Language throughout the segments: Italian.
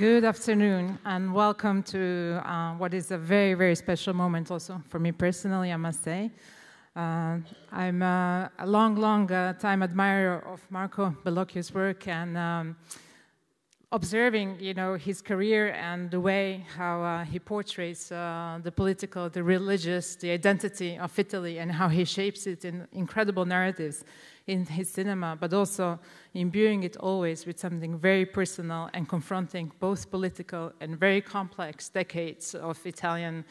Good afternoon, and welcome to uh, what is a very, very special moment also for me personally, I must say. Uh, I'm a long, long uh, time admirer of Marco Bellocchio's work and um, observing, you know, his career and the way how uh, he portrays uh, the political, the religious, the identity of Italy and how he shapes it in incredible narratives in his cinema, but also imbuing it always with something very personal and confronting both political and very complex decades of Italian,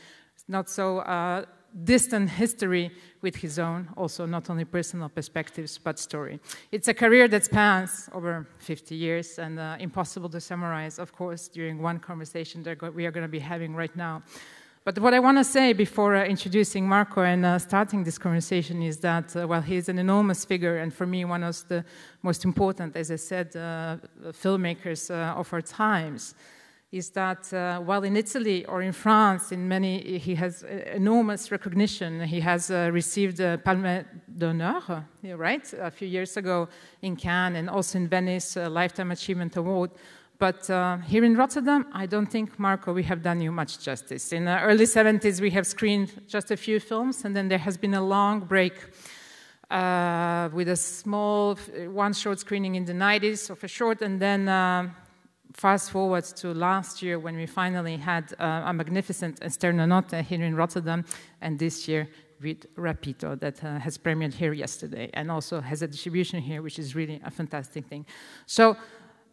not so uh, distant history with his own, also not only personal perspectives, but story. It's a career that spans over 50 years and uh, impossible to summarize, of course, during one conversation that we are going to be having right now. But what I want to say before uh, introducing Marco and uh, starting this conversation is that, uh, well, he's an enormous figure, and for me, one of the most important, as I said, uh, filmmakers uh, of our times. Is that uh, while in Italy or in France, in many, he has enormous recognition. He has received the Palme d'Honneur, right, a few years ago in Cannes, and also in Venice, a Lifetime Achievement Award. But uh, here in Rotterdam, I don't think, Marco, we have done you much justice. In the early 70s, we have screened just a few films, and then there has been a long break uh, with a small, one short screening in the 90s of a short, and then uh, fast forward to last year when we finally had uh, a magnificent Esterna Notte here in Rotterdam, and this year with Rapito that uh, has premiered here yesterday and also has a distribution here, which is really a fantastic thing. So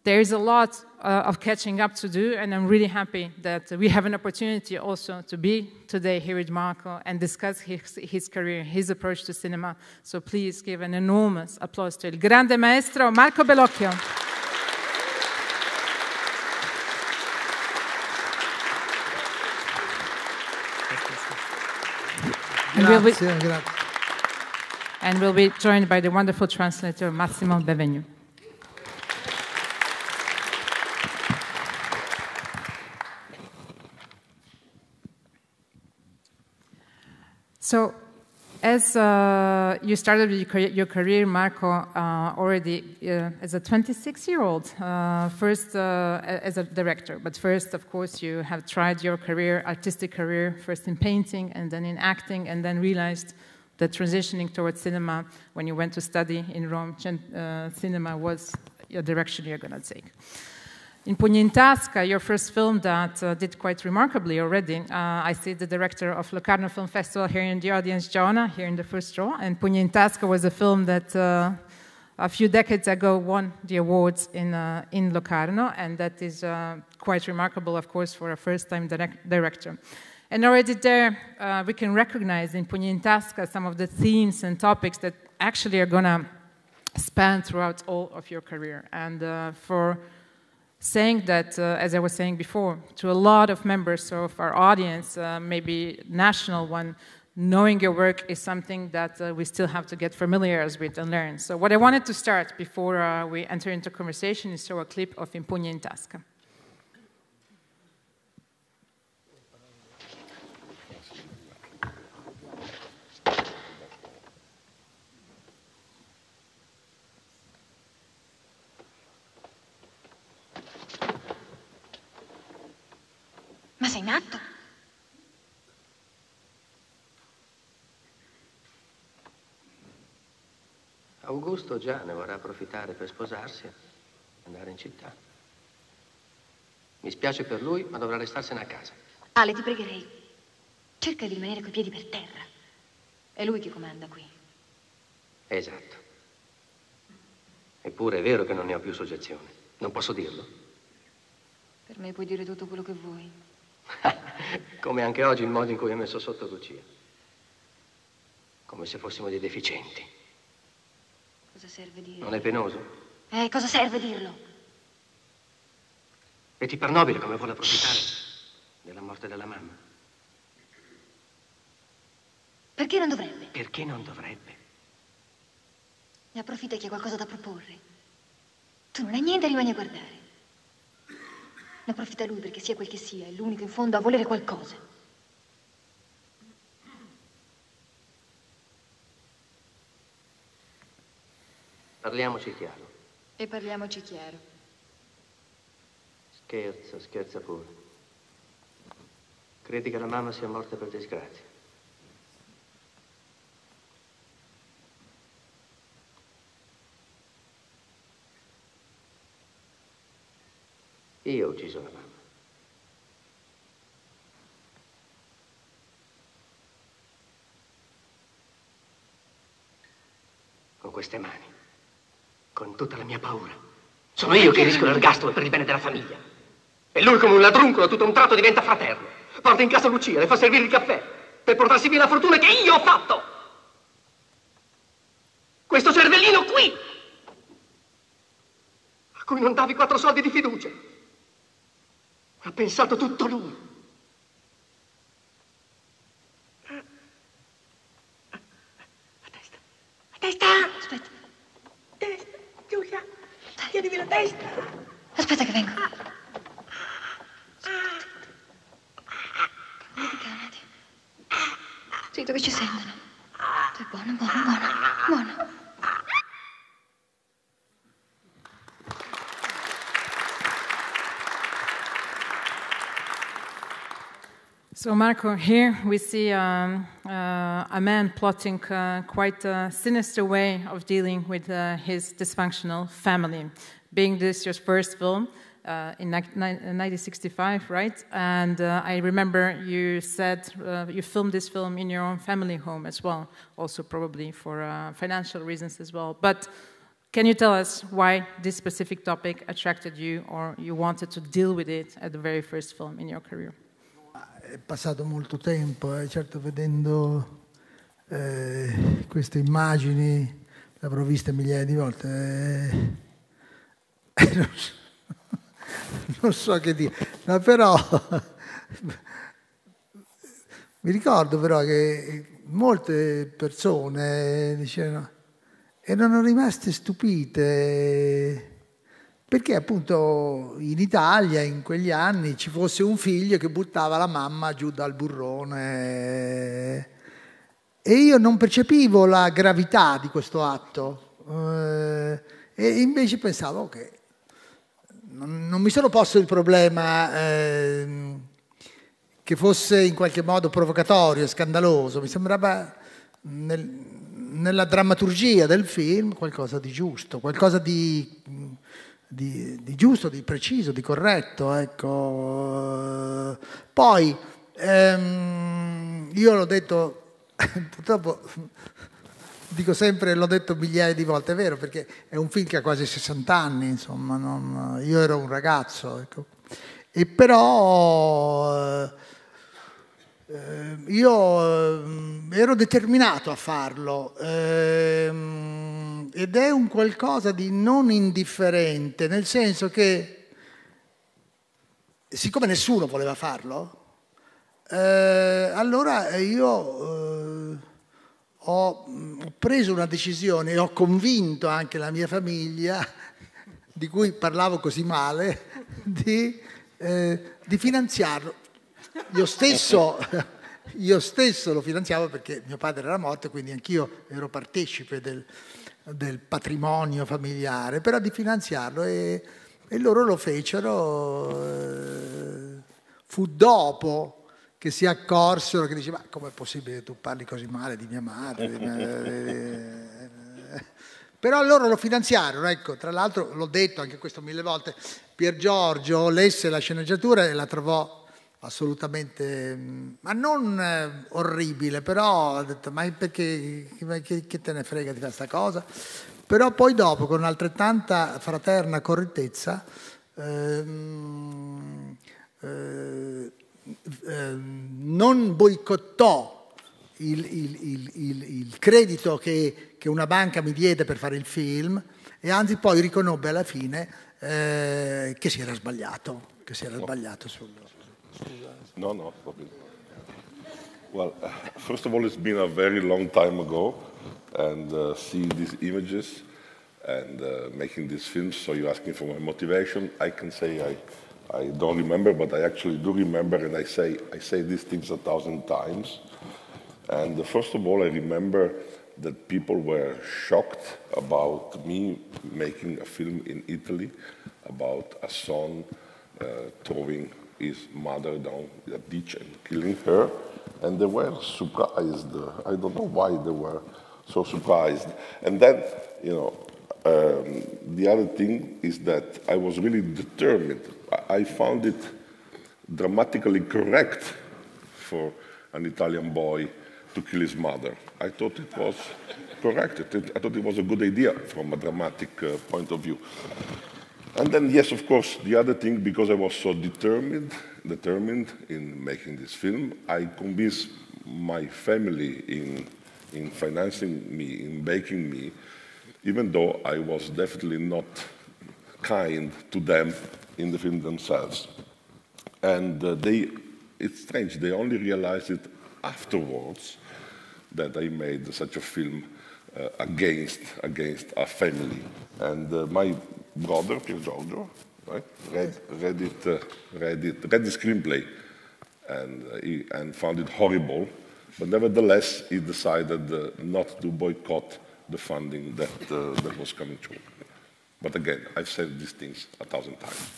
there is a lot uh, of catching up to do, and I'm really happy that we have an opportunity also to be today here with Marco and discuss his, his career, his approach to cinema. So please give an enormous applause to il grande maestro Marco Bellocchio. And we'll be. And we'll be joined by the wonderful translator Massimo Bevegnu. So, as uh, you started your career, Marco, uh, already uh, as a 26 year old, uh, first uh, as a director, but first, of course, you have tried your career, artistic career, first in painting and then in acting, and then realized that transitioning towards cinema when you went to study in Rome, uh, cinema was a direction you're going to take. In Pugni in Tasca, your first film that uh, did quite remarkably already, uh, I see the director of Locarno Film Festival here in the audience, Joanna, here in the first row. And Pugni in Tasca was a film that uh, a few decades ago won the awards in, uh, in Locarno, and that is uh, quite remarkable, of course, for a first time direct director. And already there, uh, we can recognize in Pugni in Tasca some of the themes and topics that actually are going to span throughout all of your career. And for saying that, uh, as I was saying before, to a lot of members of our audience, uh, maybe national one, knowing your work is something that uh, we still have to get familiar with and learn. So what I wanted to start before uh, we enter into conversation is show a clip of Impugna in Tasca. Ma sei matto? Augusto già ne vorrà approfittare per sposarsi e andare in città. Mi spiace per lui, ma dovrà restarsene a casa. Ale, ti pregherei. Cerca di rimanere coi piedi per terra. È lui che comanda qui. Esatto. Eppure è vero che non ne ho più soggezione. Non posso dirlo. Per me puoi dire tutto quello che vuoi. Come anche oggi il modo in cui hai messo sotto Lucia. Come se fossimo dei deficienti. Cosa serve dirlo? Non è penoso? Eh, cosa serve dirlo? E ti par nobile come vuole approfittare della morte della mamma. Perché non dovrebbe? Perché non dovrebbe? Ne approfitta chi ha qualcosa da proporre. Tu non hai niente, rimani a guardare. Ne approfitta lui perché sia quel che sia, è l'unico in fondo a volere qualcosa. Parliamoci chiaro. E parliamoci chiaro. Scherza, scherza pure. Credi che la mamma sia morta per disgrazia? Io ho ucciso la mamma. Con queste mani, con tutta la mia paura. Sono io che rischio l'ergastolo per il bene della famiglia. E lui come un ladruncolo tutto un tratto diventa fraterno. Porta in casa Lucia, le fa servire il caffè per portarsi via la fortuna che io ho fatto. Questo cervellino qui, a cui non davi quattro soldi di fiducia. Ha pensato tutto lui. La testa. La testa. Aspetta, Testa. Giulia. Tienimi la testa. aspetta che vengo. Calmati, calmati. Sento che ci sentono. Stai buono, buono, buono, buono. So, Marco, here we see um, uh, a man plotting uh, quite a sinister way of dealing with uh, his dysfunctional family. Being this your first film uh, in ni- ni- 1965, right? And uh, I remember you said uh, you filmed this film in your own family home as well, also probably for uh, financial reasons as well. But can you tell us why this specific topic attracted you or you wanted to deal with it at the very first film in your career? È passato molto tempo, eh, certo vedendo eh, queste immagini, l'avrò viste migliaia di volte, eh, non, so, non so che dire, no, però mi ricordo però che molte persone dicevano, erano rimaste stupite perché appunto in Italia in quegli anni ci fosse un figlio che buttava la mamma giù dal burrone. E io non percepivo la gravità di questo atto. Eh, e invece pensavo che non, mi sono posto il problema eh, che fosse in qualche modo provocatorio scandaloso, mi sembrava nel, nella drammaturgia del film qualcosa di giusto, qualcosa di di, di, giusto, di preciso, di corretto. Ecco. Poi ehm, io l'ho detto, purtroppo dico sempre, l'ho detto migliaia di volte, è vero, perché è un film che ha quasi 60 anni, insomma, non, io ero un ragazzo. Ecco. E però eh, io eh, ero determinato a farlo ehm, ed è un qualcosa di non indifferente, nel senso che siccome nessuno voleva farlo, eh, allora io eh, ho, ho preso una decisione e ho convinto anche la mia famiglia, di cui parlavo così male, di, eh, di finanziarlo. Io stesso, io stesso, lo finanziavo perché mio padre era morto, quindi anch'io ero partecipe del, del patrimonio familiare, però di finanziarlo e, e loro lo fecero. Eh, fu dopo che si accorsero, che diceva, ma com'è possibile che tu parli così male di mia madre? Mia... Però loro lo finanziarono, ecco, tra l'altro l'ho detto anche questo mille volte, Pier Giorgio lesse la sceneggiatura e la trovò assolutamente, ma non eh, orribile, però ho detto, ma perché, che, che te ne frega di questa cosa? Però poi dopo, con altrettanta fraterna correttezza, ehm, eh, eh, non boicottò il, il, il, il credito che, che, una banca mi diede per fare il film e anzi poi riconobbe alla fine eh, che si era sbagliato, che si era sbagliato sul... No, no. Well, first of all, it's been a very long time ago, and uh, seeing these images and uh, making these films, so you're asking for my motivation, I can say I, I don't remember, but I actually do remember, and I say, I say these things a thousand times. And uh, first of all, I remember that people were shocked about me making a film in Italy about a son uh, throwing his mother down a ditch and killing her. And they were surprised. I don't know why they were so surprised. And then, you know, um, the other thing is that I was really determined. I, I found it dramatically correct for an Italian boy to kill his mother. I thought it was correct. I thought it was a good idea from a dramatic uh, point of view. And then, yes, of course, the other thing, because I was so determined, determined in making this film, I convinced my family in, in financing me, in making me, even though I was definitely not kind to them in the film themselves. And uh, they, it's strange, they only realized it afterwards that I made such a film uh, against, against a family. And uh, my brother, Pier Giorgio, right, read, read, it, uh, read, it, read the screenplay and, uh, he, and found it horrible. But nevertheless, he decided uh, not to boycott the funding that, uh, that was coming through. But again, I've said these things a thousand times.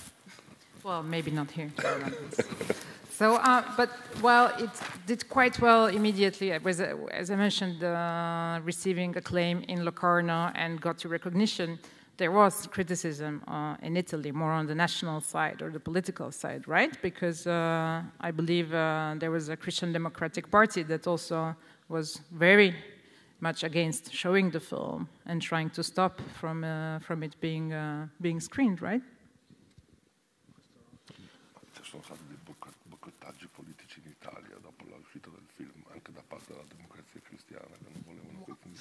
Well, maybe not here. so, uh, but well, it did quite well immediately. It was, uh, as I mentioned, uh, receiving acclaim in Locarno and got to recognition. There was criticism uh, in Italy, more on the national side or the political side, right? Because uh, I believe uh, there was a Christian Democratic Party that also was very much against showing the film and trying to stop from from it being being screened, right?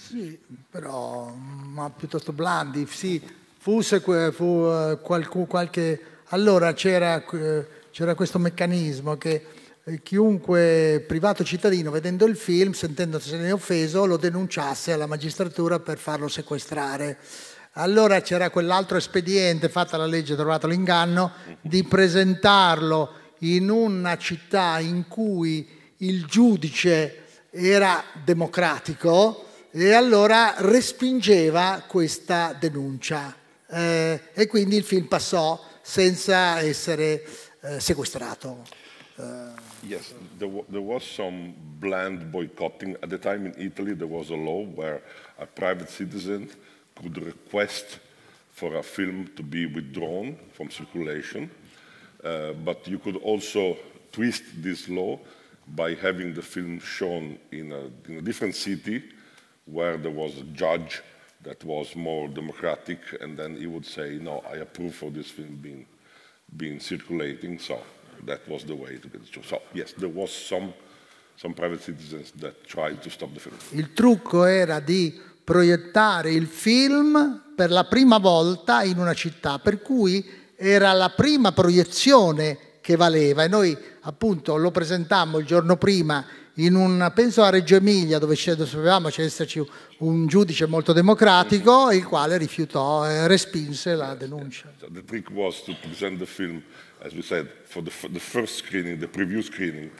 Sì, però ma piuttosto blandi. Sì, fu, fu uh, qualche... Allora c'era, uh, c'era questo meccanismo che eh, chiunque privato cittadino vedendo il film, sentendosene offeso, lo denunciasse alla magistratura per farlo sequestrare. Allora c'era quell'altro espediente, fatta la legge, trovato l'inganno, di presentarlo in una città in cui il giudice era democratico e allora respingeva questa denuncia. Eh, e quindi il film passò senza essere eh, sequestrato. Uh, yes, there, there, was some bland boycotting. At the time in Italy there was a law where a private citizen could request for a film to be withdrawn from circulation, uh, but you could also twist this law by having the film shown in a, in a, different city where there was a judge that was more democratic, and then he would say, no, I approve for this film being, being circulating, so that was the way to get it shown. So yes, there was some, some private citizens that tried to stop the film. Il trucco era di proiettare il film per la prima volta in una città, per cui era la prima proiezione che valeva e noi appunto lo presentammo il giorno prima un, penso a Reggio Emilia dove sapevamo esserci un giudice molto democratico il quale rifiutò e respinse la denuncia. So the trick was to present the film, as we said, for the, the first screening, the preview screening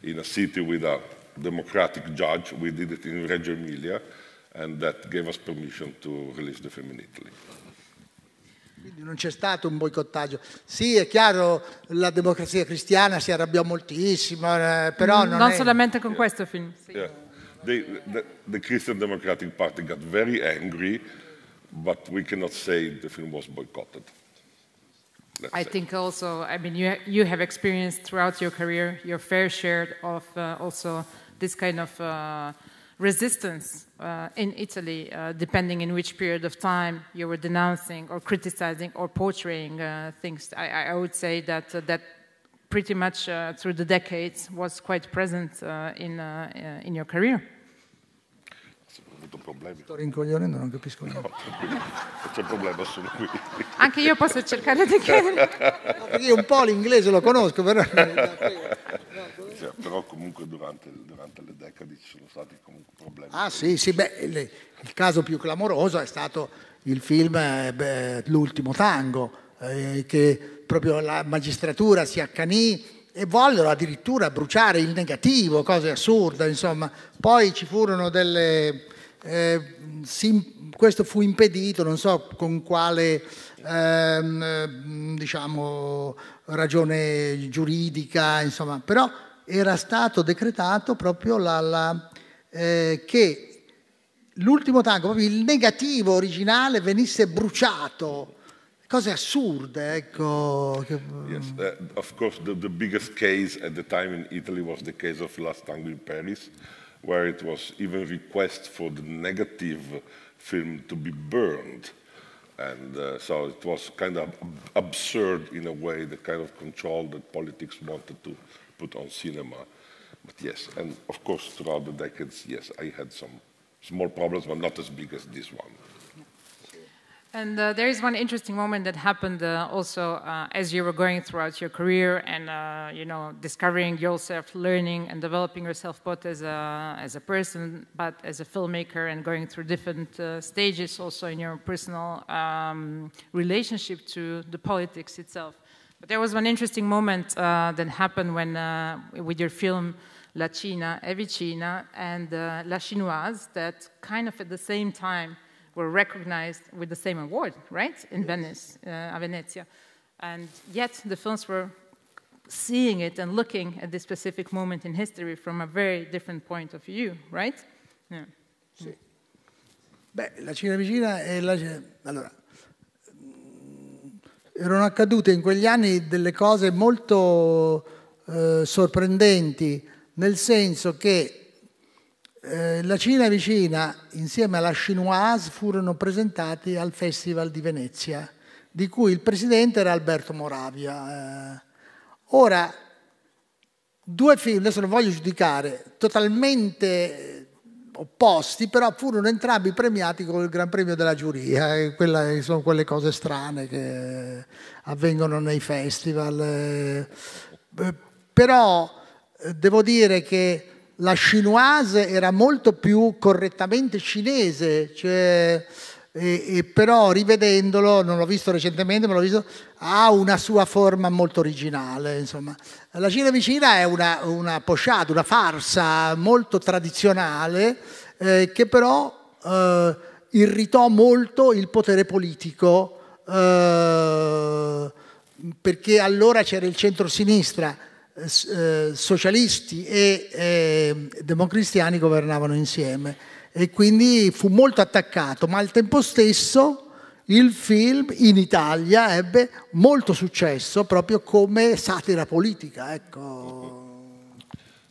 in a city with a democratic judge. We did it in Reggio Emilia and that gave us permission to release the film in Italy. Quindi non c'è stato un boicottaggio. Sì, è chiaro, la democrazia cristiana si arrabbiò moltissimo, eh, però non, non è... solamente con yeah. questo film. Sì. Yeah. The, the, the, Christian Democratic Party got very angry, but we cannot say the film was boycotted. Let's I say. think also, I mean, you, you have experienced throughout your career your fair share of uh, also this kind of uh, resistance uh, in Italy, uh, depending in which period of time you were denouncing or criticizing or portraying uh, things. I, I, would say that uh, that pretty much uh, through the decades was quite present uh, in, in your career. Sto rincoglionendo, non capisco niente. No, c'è problema, sono qui. Anche io posso cercare di chiedere. No, io un po' l'inglese lo conosco, però... Cioè, però comunque durante, durante, le decadi ci sono stati comunque problemi. Ah sì, sì, beh, il, il caso più clamoroso è stato il film eh, beh, L'ultimo tango, eh, che proprio la magistratura si accanì e vollero addirittura bruciare il negativo, cose assurde, insomma. Poi ci furono delle eh, si, questo fu impedito, non so con quale ehm, diciamo, ragione giuridica, insomma, però era stato decretato proprio la, la, eh, che l'ultimo tango, proprio il negativo originale, venisse bruciato. Cose assurde, ecco. Yes, uh, of course, the, the biggest case at the time in Italy was the case of Last Tango in Paris, where it was even request for the negative film to be burned. And uh, so it was kind of absurd in a way, the kind of control that politics wanted to put on cinema. But yes, and of course, throughout the decades, yes, I had some small problems, but not as big as this one. And uh, there is one interesting moment that happened uh, also uh, as you were going throughout your career and uh, you know discovering yourself, learning and developing yourself both as a as a person, but as a filmmaker, and going through different uh, stages also in your personal um, relationship to the politics itself. But there was one interesting moment uh, that happened when with your film. La Cina è vicina and La Chinoise, that kind of at the same time were recognized with the same award, right, in Venice, uh, Venezia. And yet the films were seeing it and looking at this specific moment in history from a very different point of view, right? Yeah. Sì. Beh, la Cina vicina è la... Allora, erano accadute in quegli anni delle cose molto eh, sorprendenti, nel senso che eh, la Cina vicina insieme alla Chinoise furono presentati al Festival di Venezia, di cui il presidente era Alberto Moravia. Eh, ora, due film, adesso non voglio giudicare, totalmente opposti, però furono entrambi premiati con il Gran Premio della giuria, e quella, sono quelle cose strane che avvengono nei festival. Eh, però devo dire che la chinoise era molto più correttamente cinese, cioè, e, e però rivedendolo, non l'ho visto recentemente, ma l'ho visto, ha una sua forma molto originale. Insomma. La Cina vicina è una, una pochade, una farsa molto tradizionale eh, che però eh, irritò molto il potere politico eh, perché allora c'era il centro-sinistra eh, socialisti e democristiani governavano insieme e quindi fu molto attaccato, ma al tempo stesso il film in Italia ebbe molto successo proprio come satira politica. Ecco.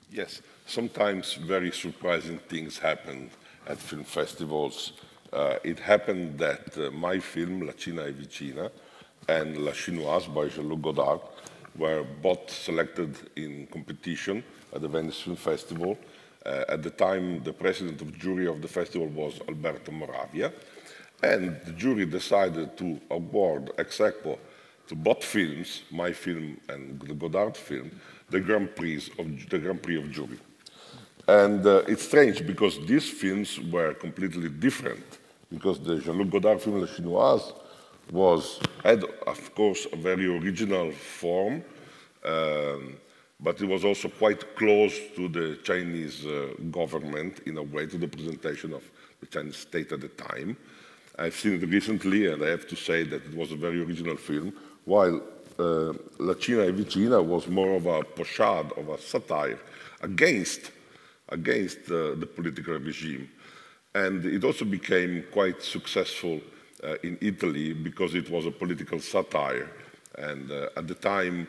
Yes, sometimes very surprising things happen at film festivals. Uh, it happened that uh, my film, La Cina è vicina, and La Chinoise by Jean-Luc Godard were both selected in competition at the Venice Film Festival. Uh, at the time, the president of the jury of the festival was Alberto Moravia, and the jury decided to award ex aequo to both films, my film and the Godard film, the Grand Prix of the Grand Prix of jury. And uh, it's strange because these films were completely different. Because the Jean-Luc Godard film, Le Chinoise, was, had, of course, a very original form, um, but it was also quite close to the Chinese uh, government in a way, to the presentation of the Chinese state at the time. I've seen it recently, and I have to say that it was a very original film, while uh, La Cina e Vicina was more of a pochade, of a satire against, against uh, the political regime. And it also became quite successful uh, in Italy because it was a political satire. And uh, at the time,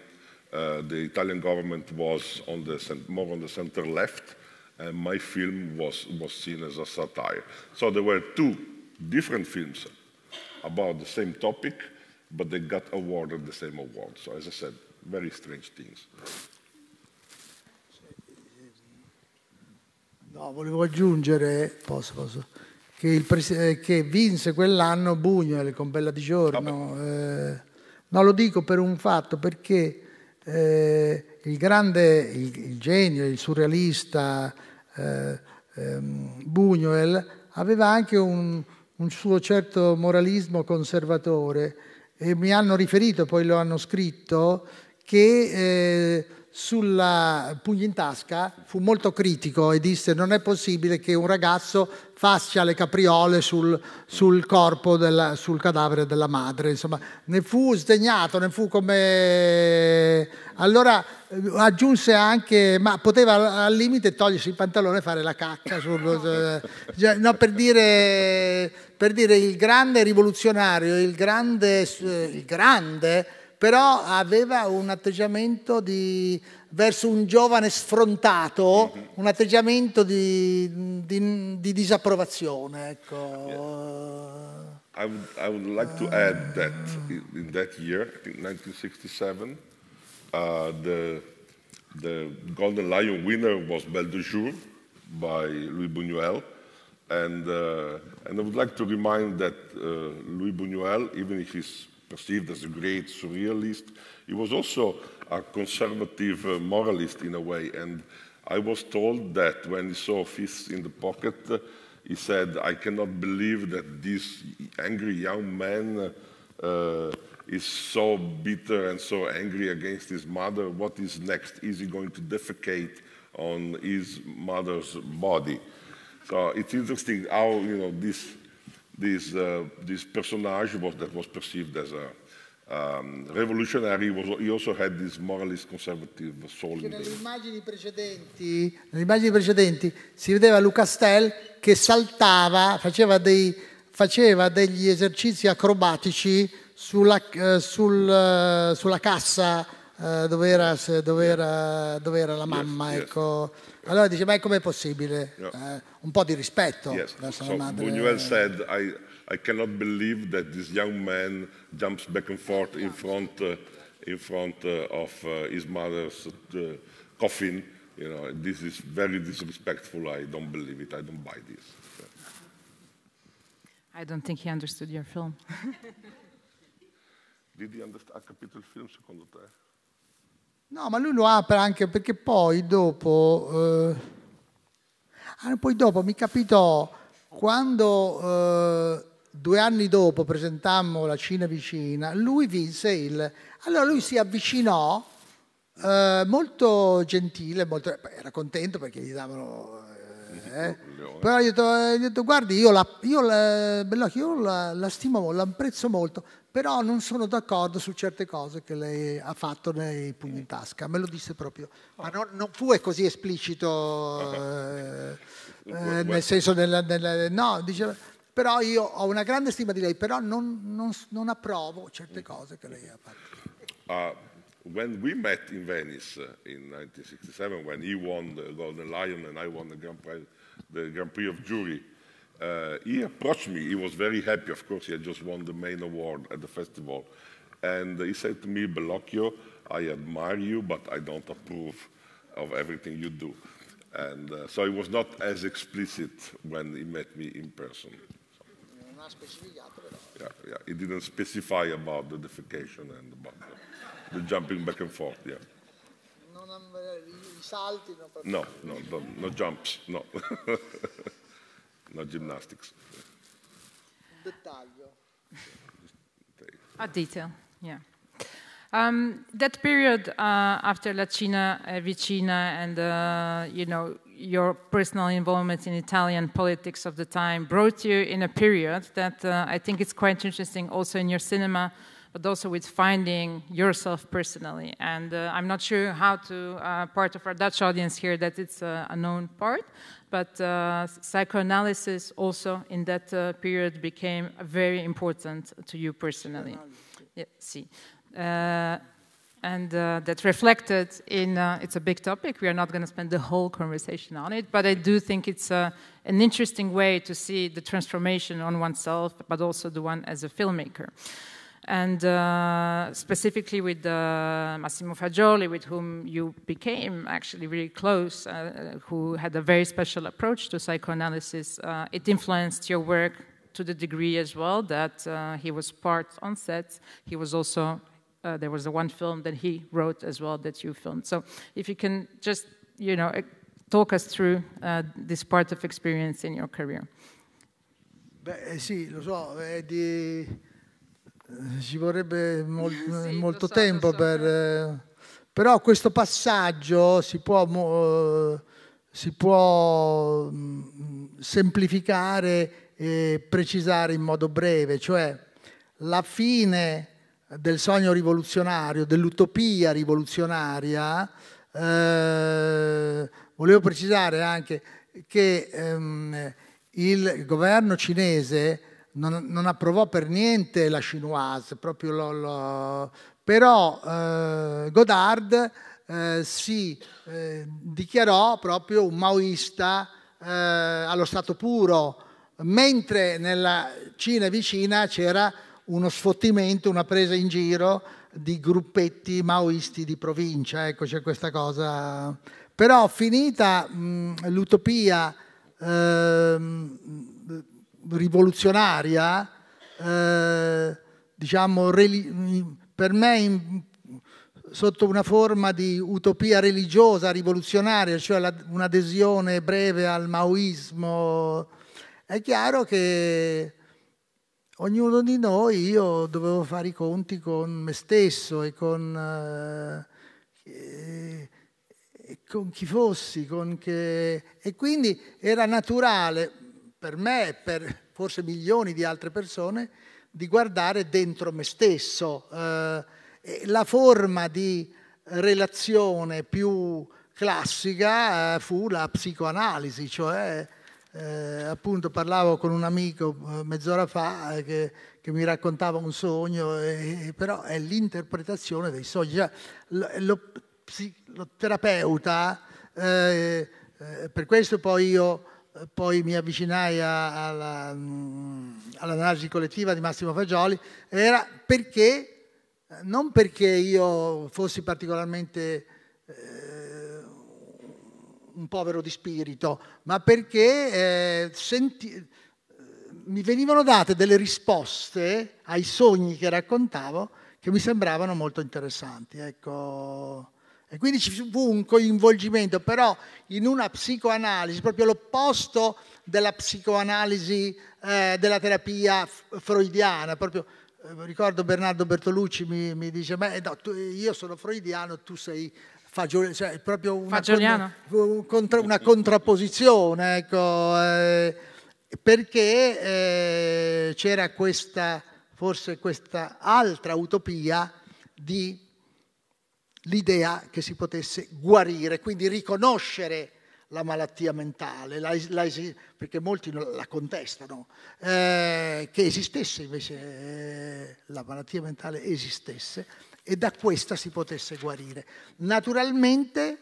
uh, the Italian government was on the more on the center left, and my film was, was seen as a satire. So there were two different films about the same topic, but they got awarded the same award. So as I said, very strange things. No, volevo aggiungere, posso, posso che, il pres- eh, che vinse quell'anno Buñuel con Bella di giorno. Eh, no, lo dico per un fatto, perché eh, il grande, il, il, genio, il surrealista eh, ehm, Buñuel aveva anche un, un suo certo moralismo conservatore e mi hanno riferito, poi lo hanno scritto, che eh, sulla pugno in tasca fu molto critico e disse non è possibile che un ragazzo faccia le capriole sul, sul corpo, della, sul cadavere della madre. Insomma, ne fu sdegnato, ne fu come... Allora eh, aggiunse anche, ma poteva al limite togliersi il pantalone e fare la cacca. Sul, eh, no, per, dire, per dire il grande rivoluzionario, il grande, il grande però aveva un atteggiamento di, verso un giovane sfrontato, mm-hmm. un atteggiamento di, di, di disapprovazione. Ecco. Yeah. I, would, I would like to add that in that year, I think 1967, uh, the, the Golden Lion winner was Belle de Jour by Louis Buñuel. And, uh, and I would like to remind that uh, Louis Buñuel, even if he's perceived as a great surrealist. He was also a conservative uh, moralist in a way. And I was told that when he saw fists in the pocket, uh, he said, I cannot believe that this angry young man uh, is so bitter and so angry against his mother. What is next? Is he going to defecate on his mother's body? So it's interesting how you know this this, uh, this personage was, that was perceived as a um, revolutionary, was, he also had this moralist conservative soul. Nelle immagini, precedenti, nelle immagini precedenti si vedeva Luca Stel che saltava, faceva, dei, faceva degli esercizi acrobatici sulla, uh, sul, uh, sulla cassa uh, dove, era, dove, era, dove, era, la mamma. Yes, ecco. yes. Allora dice, ma com'è possibile? Yeah. Eh, un po' di rispetto yes. verso so la madre. Buñuel said, I, I cannot believe that this young man jumps back and forth in front, uh, in front uh, of uh, his mother's uh, coffin. You know, this is very disrespectful. I don't believe it. I don't buy this. I don't think he understood your film. Did he understand? Ha capito il film secondo te? No, ma lui lo apre anche perché poi dopo, eh, poi dopo mi capitò quando eh, due anni dopo presentammo la Cina vicina, lui vinse il... Allora lui si avvicinò, eh, molto gentile, molto, era contento perché gli davano... Eh, però gli ho detto, eh, gli ho detto guardi, io, la, io, la, io la, la stimo, la apprezzo molto, però non sono d'accordo su certe cose che lei ha fatto nei pugni in tasca, me lo disse proprio, ma non, non fu così esplicito, eh, eh, nel senso, nella, nella, no, diceva, però io ho una grande stima di lei, però non, non, non approvo certe cose che lei ha fatto. Uh, when we met in Venice in 1967, when he won the Golden Lion and I won the Grand Prix, the Grand Prix of Jury, uh, he approached me. He was very happy. Of course, he had just won the main award at the festival. And he said to me, Bellocchio, I admire you, but I don't approve of everything you do. And uh, so he was not as explicit when he met me in person. Yeah, yeah. He didn't specify about the defecation and about the, the jumping back and forth. Yeah. No, no, no, no jumps, no. no gymnastics. Dettaglio. A detail, yeah. Um, that period uh, after La Cina uh, Vicina and, uh, you know, your personal involvement in Italian politics of the time brought you in a period that uh, I think is quite interesting also in your cinema, but also with finding yourself personally. And uh, I'm not sure how to, uh, part of our Dutch audience here, that it's a known part, but uh, psychoanalysis also in that uh, period became very important to you personally. Yeah, see. Uh, and uh, that reflected in uh, it's a big topic we are not going to spend the whole conversation on it but i do think it's uh, an interesting way to see the transformation on oneself but also the one as a filmmaker and uh, specifically with uh, Massimo Fagioli, with whom you became actually really close, uh, who had a very special approach to psychoanalysis, uh, it influenced your work to the degree as well that uh, he was part on set. He was also, uh, there was the one film that he wrote as well that you filmed. So if you can just, you know, talk us through this part of experience in your career. Beh, sì, lo so, è di... ci vorrebbe mol- sì, molto so, tempo so. per, Però questo passaggio si può, eh, si può semplificare e precisare in modo breve, cioè la fine del sogno rivoluzionario, dell'utopia rivoluzionaria, eh, volevo precisare anche che ehm, il governo cinese non, non, approvò per niente la chinoise, proprio lo, lo, però eh, Godard eh, si eh, dichiarò proprio un maoista eh, allo stato puro, mentre nella Cina vicina c'era uno sfottimento, una presa in giro di gruppetti maoisti di provincia, ecco c'è questa cosa. Però finita mh, l'utopia eh, rivoluzionaria, eh, diciamo, per me in, sotto una forma di utopia religiosa rivoluzionaria, cioè un'adesione breve al maoismo, è chiaro che ognuno di noi, io dovevo fare i conti con me stesso e con, eh, e con chi fossi, con che... e quindi era naturale per me e per forse milioni di altre persone di guardare dentro me stesso. Eh, la forma di relazione più classica eh, fu la psicoanalisi, cioè eh, appunto parlavo con un amico eh, mezz'ora fa eh, che, che, mi raccontava un sogno, eh, però è l'interpretazione dei sogni. Cioè, lo, lo, lo, terapeuta, eh, per questo poi io poi mi avvicinai alla, mm, all'analisi collettiva di Massimo Fagioli, era perché, non perché io fossi particolarmente un povero di spirito, ma perché eh, senti, mi venivano date delle risposte ai sogni che raccontavo che mi sembravano molto interessanti. Ecco. E quindi ci fu un coinvolgimento, però in una psicoanalisi, proprio l'opposto della psicoanalisi eh, della terapia freudiana. Proprio, eh, ricordo Bernardo Bertolucci mi, mi dice, ma no, tu, io sono freudiano, tu sei Fagioli, cioè proprio una, contra, una contrapposizione, ecco, eh, perché eh, c'era questa, forse questa altra utopia di l'idea che si potesse guarire, quindi riconoscere la malattia mentale, la, la, perché molti la contestano, eh, che esistesse invece, eh, la malattia mentale esistesse e da questa si potesse guarire. Naturalmente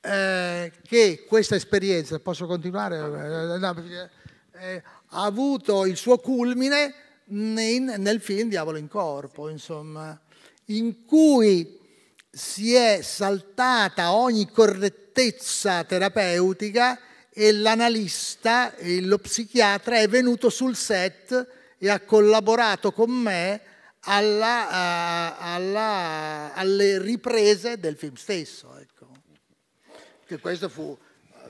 eh, che questa esperienza, posso continuare? Eh, eh, ha avuto il suo culmine in, nel film Diavolo in corpo, insomma, in cui si è saltata ogni correttezza terapeutica e l'analista, lo psichiatra è venuto sul set e ha collaborato con me alla, uh, alla, alle riprese del film stesso. Ecco. Che questo fu,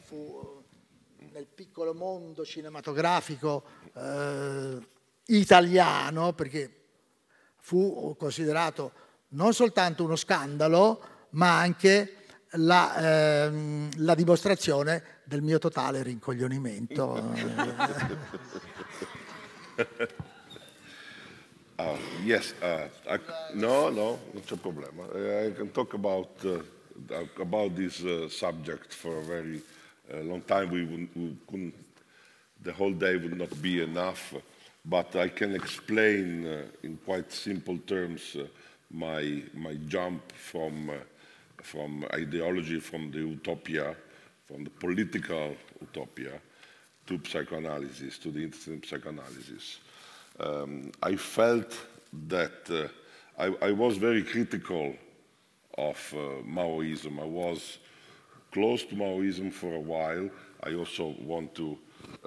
fu, nel piccolo mondo cinematografico eh, italiano, perché fu considerato non soltanto uno scandalo, ma anche la, ehm, la dimostrazione del mio totale rincoglionimento. Uh, yes, uh, I, no, no, not a problem. I, I can talk about uh, about this uh, subject for a very uh, long time. We, we couldn't, the whole day would not be enough, but I can explain uh, in quite simple terms my my jump from from ideology, from the utopia, from the political utopia, to psychoanalysis, to the interest in psychoanalysis um, I felt that uh, I, I, was very critical of uh, Maoism. I was close to Maoism for a while. I also want to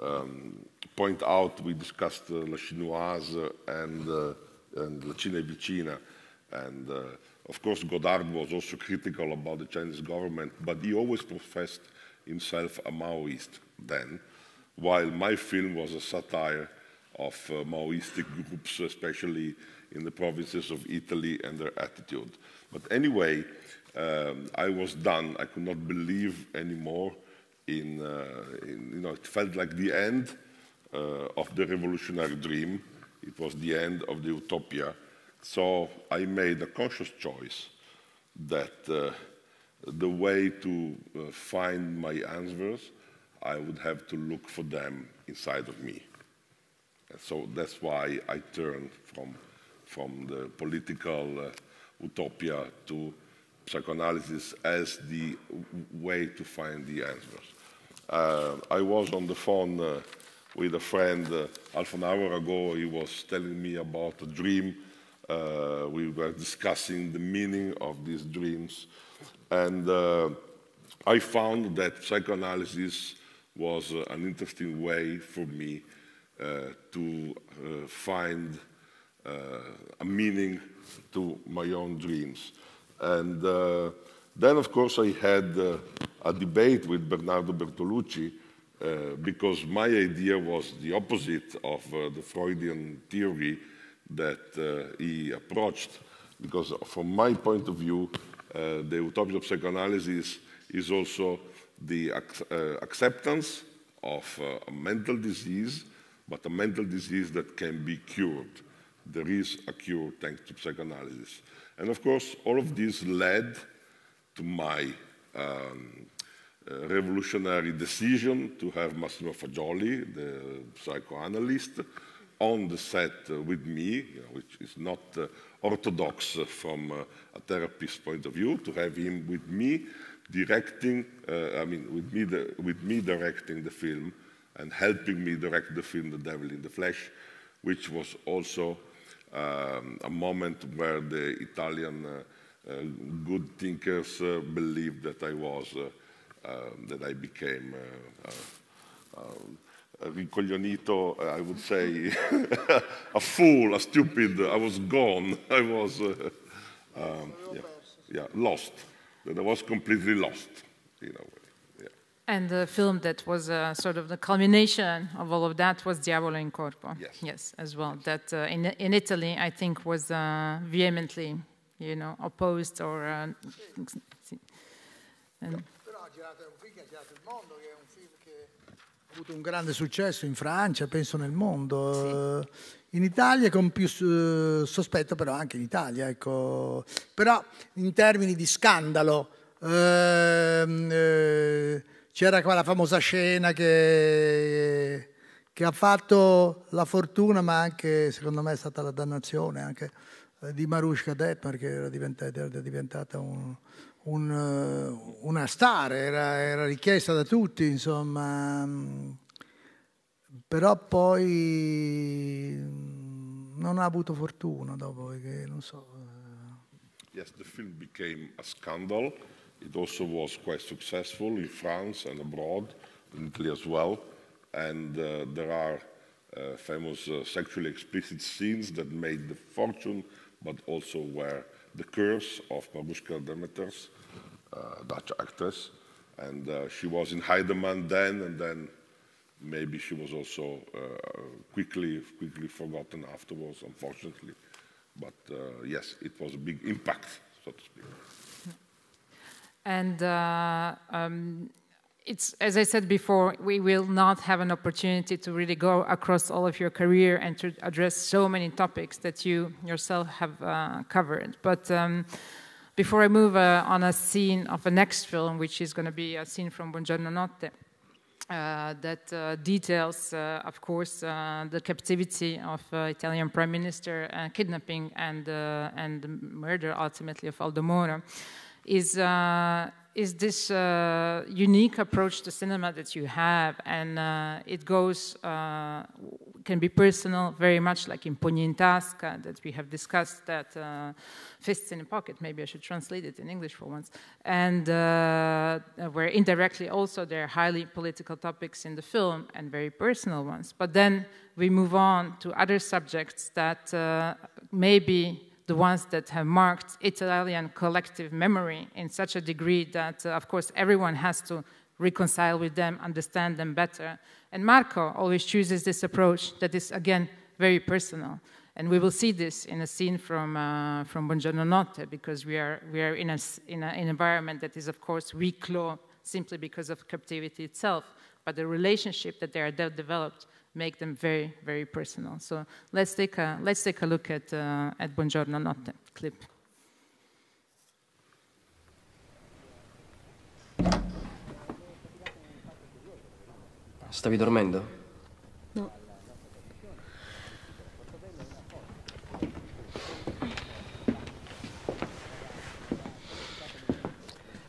um, point out we discussed uh, La Chinoise and, uh, and La Cina Vicina. And uh, of course, Godard was also critical about the Chinese government, but he always professed himself a Maoist then, while my film was a satire of uh, Maoistic groups, especially in the provinces of Italy and their attitude. But anyway, um, I was done. I could not believe anymore in, uh, in you know, it felt like the end uh, of the revolutionary dream. It was the end of the utopia. So I made a conscious choice that uh, the way to uh, find my answers, I would have to look for them inside of me. And so that's why I turned from, from the political uh, utopia to psychoanalysis as the way to find the answers. Uh, I was on the phone uh, with a friend uh, half an hour ago. He was telling me about a dream. Uh, we were discussing the meaning of these dreams. And uh, I found that psychoanalysis was uh, an interesting way for me uh, to uh, find uh, a meaning to my own dreams. And then, of course, I had a debate with Bernardo Bertolucci because my idea was the opposite of the Freudian theory that uh, he approached. Because from my point of view, the utopia of psychoanalysis is also the ac acceptance of a mental disease, but a mental disease that can be cured. There is a cure thanks to psychoanalysis. And of course, all of this led to my um, uh, revolutionary decision to have Massimo Fagioli, the psychoanalyst, on the set uh, with me, you know, which is not uh, orthodox from a therapist's point of view, to have him with me directing, I mean, with me, the, with me directing the film and helping me direct the film The Devil in the Flesh, which was also um, a moment where the Italian uh, uh, good thinkers uh, believed that I was um, that I became uh, uh, um, a ricoglionito, I would say, a fool, a stupid. I was gone. I was, uh, um, yeah, yeah, lost. That I was completely lost, you know. Yeah. And the film that was uh, sort of the culmination of all of that was Diavolo in Corpo. Yes. Yes, as well. That uh, in, in Italy, I think, was uh, vehemently, you know, opposed or. and avuto un grande successo in Francia, penso nel mondo. Sì. In Italia con più sospetto, però anche in Italia. Ecco. Però in termini di scandalo, ehm, eh, c'era quella famosa scena che, che, ha fatto la fortuna, ma anche secondo me è stata la dannazione anche, eh, di Marushka Detmar, che era diventata, era diventata un, un, eh, una star, era, era, richiesta da tutti, insomma, però poi mm, non ha avuto fortuna dopo, perché non so. Eh. Yes, the film became a scandal. It also was quite successful in France and abroad, in Italy as well. And uh, there are uh, famous uh, sexually explicit scenes that made the fortune, but also were the curse of Babushka Demeters, Dutch actress. And uh, she was in high demand then, and then maybe she was also uh, quickly, quickly forgotten afterwards, unfortunately. But yes, it was a big impact, so to speak. And um, it's, as I said before, we will not have an opportunity to really go across all of your career and to address so many topics that you yourself have uh, covered. But um, before I move uh, on a scene of the next film, which is going to be a scene from Buongiorno Notte, uh, that uh, details, uh, of course, uh, the captivity of Italian Prime Minister, kidnapping, and, and the murder ultimately of Aldo Moro, is is this uh, unique approach to cinema that you have, and uh, it goes uh, can be personal, very much like in Pugni that we have discussed. That uh, fists in a pocket. Maybe I should translate it in English for once. And uh, where indirectly also there are highly political topics in the film and very personal ones. But then we move on to other subjects that uh, maybe the ones that have marked Italian collective memory in such a degree that, uh, of course, everyone has to reconcile with them, understand them better. And Marco always chooses this approach that is, again, very personal. And we will see this in a scene from, uh, from Buongiorno Notte, because we are, we are in, a, in a, an environment that is, of course, reclosed simply because of captivity itself. But the relationship that they are de- developed make them very, very personal. So let's take a, let's take a look at, uh, at Buongiorno Notte clip. Stavi dormendo? No.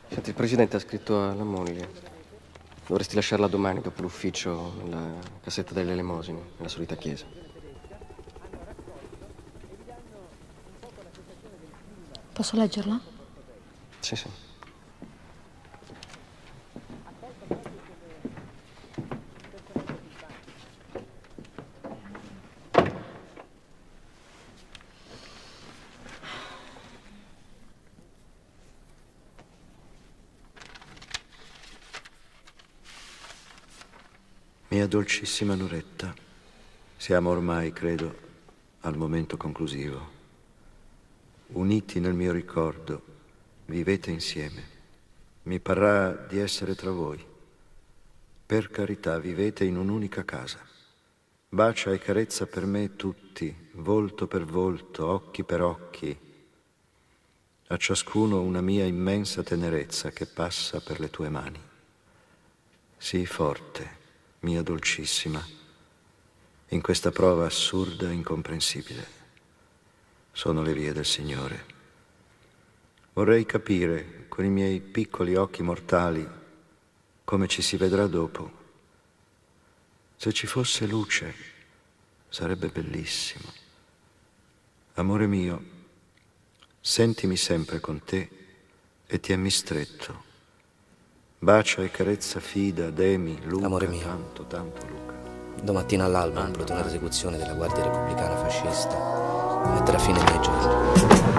Senti, il presidente ha scritto alla moglie. Dovresti lasciarla domani dopo l'ufficio nella cassetta delle elemosine, nella solita chiesa. Posso leggerla? Sì, sì. Mia dolcissima Noretta, siamo ormai, credo, al momento conclusivo. Uniti nel mio ricordo, vivete insieme. Mi parrà di essere tra voi. Per carità, vivete in un'unica casa. Bacia e carezza per me tutti, volto per volto, occhi per occhi. A ciascuno una mia immensa tenerezza che passa per le tue mani. Sii forte mia dolcissima, in questa prova assurda e incomprensibile. Sono le vie del Signore. Vorrei capire con i miei piccoli occhi mortali come ci si vedrà dopo. Se ci fosse luce sarebbe bellissimo. Amore mio, sentimi sempre con te e tienimi stretto Bacia e carezza fida, Demi, Luca, Amore mio. tanto, tanto Luca. Domattina all'alba un plotone d'esecuzione della Guardia Repubblicana fascista metterà fine ai miei giorni.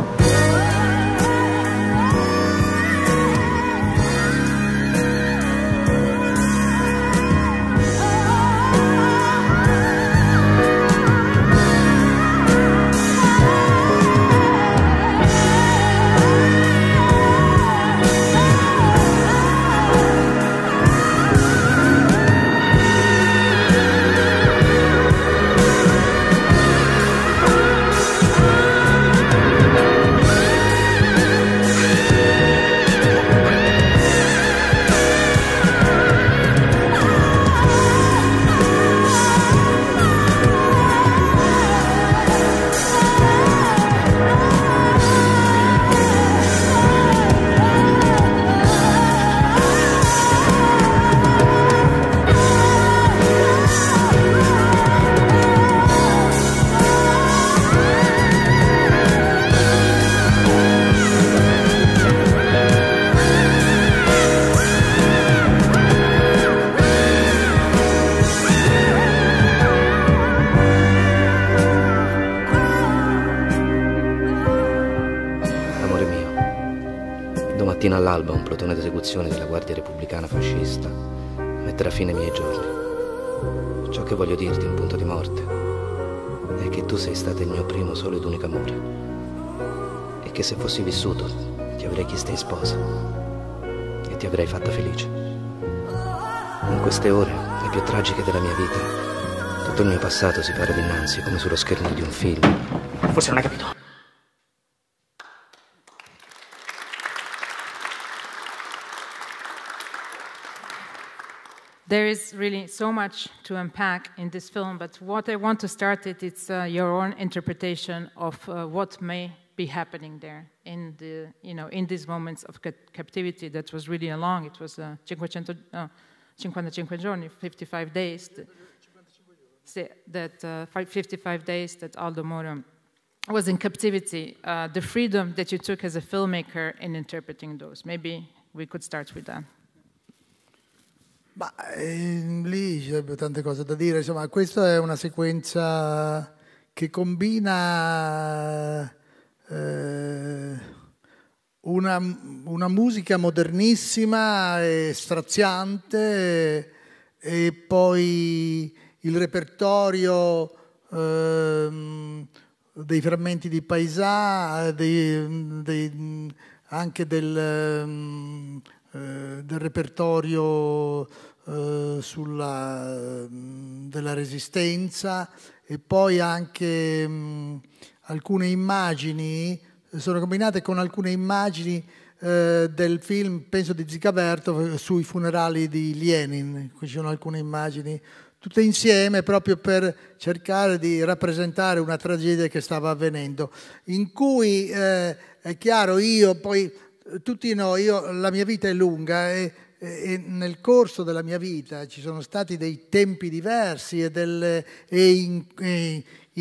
Che se fossi vissuto ti avrei chiesto in sposa e ti avrei fatta felice. In queste ore, le più tragiche della mia vita, tutto il mio passato si pare dinanzi come sullo schermo di un film. Forse non hai capito. There is really so much to unpack in this film, but what I want to start it, it's uh, your own interpretation of uh, what may be happening there in the, you know, in these moments of ca- captivity that was really long. It was uh, 500, no, 55 giorni, 55 days. th- say that uh, 55 days that Aldo Moro was in captivity. Uh, the freedom that you took as a filmmaker in interpreting those. Maybe we could start with that. Ma ehm, lì ci tante cose da dire, insomma, questa è una sequenza che combina eh, una, una musica modernissima e straziante e poi il repertorio ehm, dei frammenti di paesà, dei, dei, anche del, ehm, eh, del repertorio eh, sulla, della resistenza e poi anche mh, mm, alcune immagini sono combinate con alcune immagini eh, del film, penso di Zicaverto, sui funerali di Lenin. Qui ci sono alcune immagini tutte insieme proprio per cercare di rappresentare una tragedia che stava avvenendo, in cui eh, è chiaro io poi tutti noi, io, la mia vita è lunga e, e, nel corso della mia vita ci sono stati dei tempi diversi e, del, e in,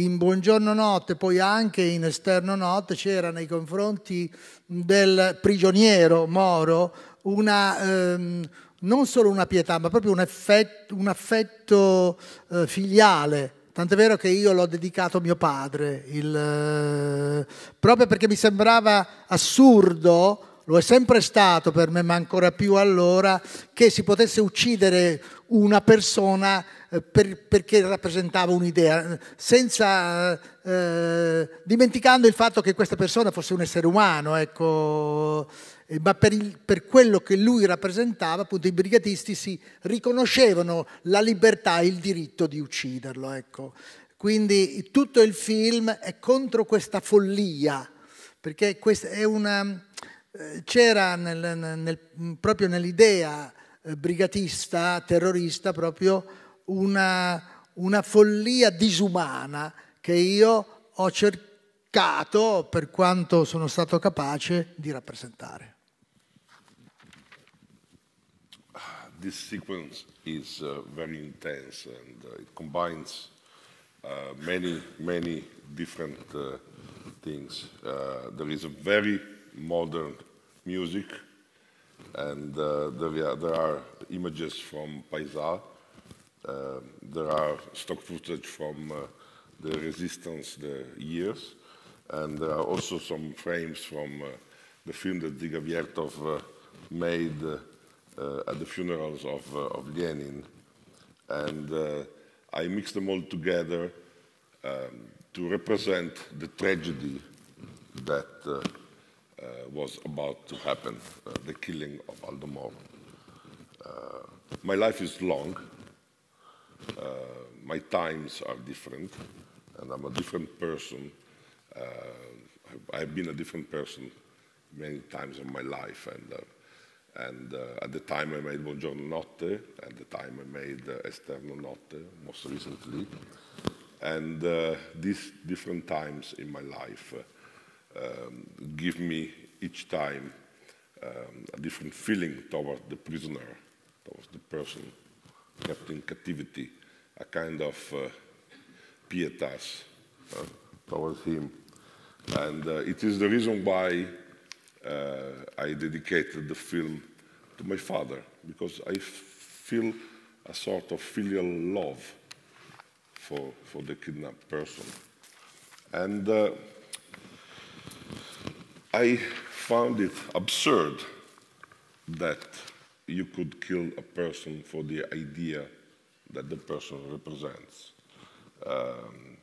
in Buongiorno Notte, poi anche in Esterno Notte, c'era nei confronti del prigioniero Moro una, ehm, non solo una pietà, ma proprio un, effetto, un affetto eh, filiale. Tant'è vero che io l'ho dedicato a mio padre, il, eh, proprio perché mi sembrava assurdo, lo è sempre stato per me, ma ancora più allora, che si potesse uccidere una persona eh, per, perché rappresentava un'idea, senza, eh, dimenticando il fatto che questa persona fosse un essere umano, ecco, eh, ma per, il, per, quello che lui rappresentava, appunto i brigatisti si riconoscevano la libertà e il diritto di ucciderlo. Ecco. Quindi tutto il film è contro questa follia, perché una, eh, c'era nel, nel, proprio nell'idea brigatista, terrorista, proprio una, una follia disumana che io ho cercato, per quanto sono stato capace, di rappresentare. This sequence is uh, very intense and uh, it combines uh, many, many different uh, things. Uh, there is a very modern music. And uh, there, are, there, are, images from Paisa uh, there are stock footage from uh, the resistance, the years, and there are also some frames from the film that Dziga Viertov made at the funerals of, of Lenin. And I mixed them all together um, to represent the tragedy that uh, was about to happen, uh, the killing of Aldo Moro. my life is long, uh, my times are different, and I'm a different person. Uh, I've been a different person many times in my life, and uh, and uh, at the time I made Buongiorno Notte, at the time I made uh, Esterno Notte, most recently, and uh, these different times in my life um, give me each time um, a different feeling toward the prisoner, towards the person kept in captivity, a kind of uh, pietas uh, towards him. And uh, it is the reason why uh, I dedicated the film to my father, because I feel a sort of filial love for, for the kidnapped person. And uh, I found it absurd that you could kill a person for the idea that the person represents. Um,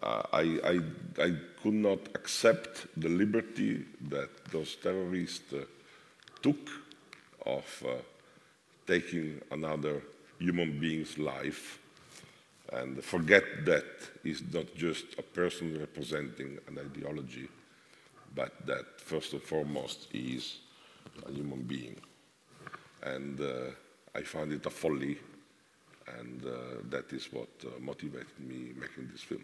I, I, I, could not accept the liberty that those terrorists uh, took of uh, taking another human being's life and forget that is not just a person representing an ideology, but that first and foremost is a human being. And uh, I find it a folly and uh, that is what uh, motivated me making this film.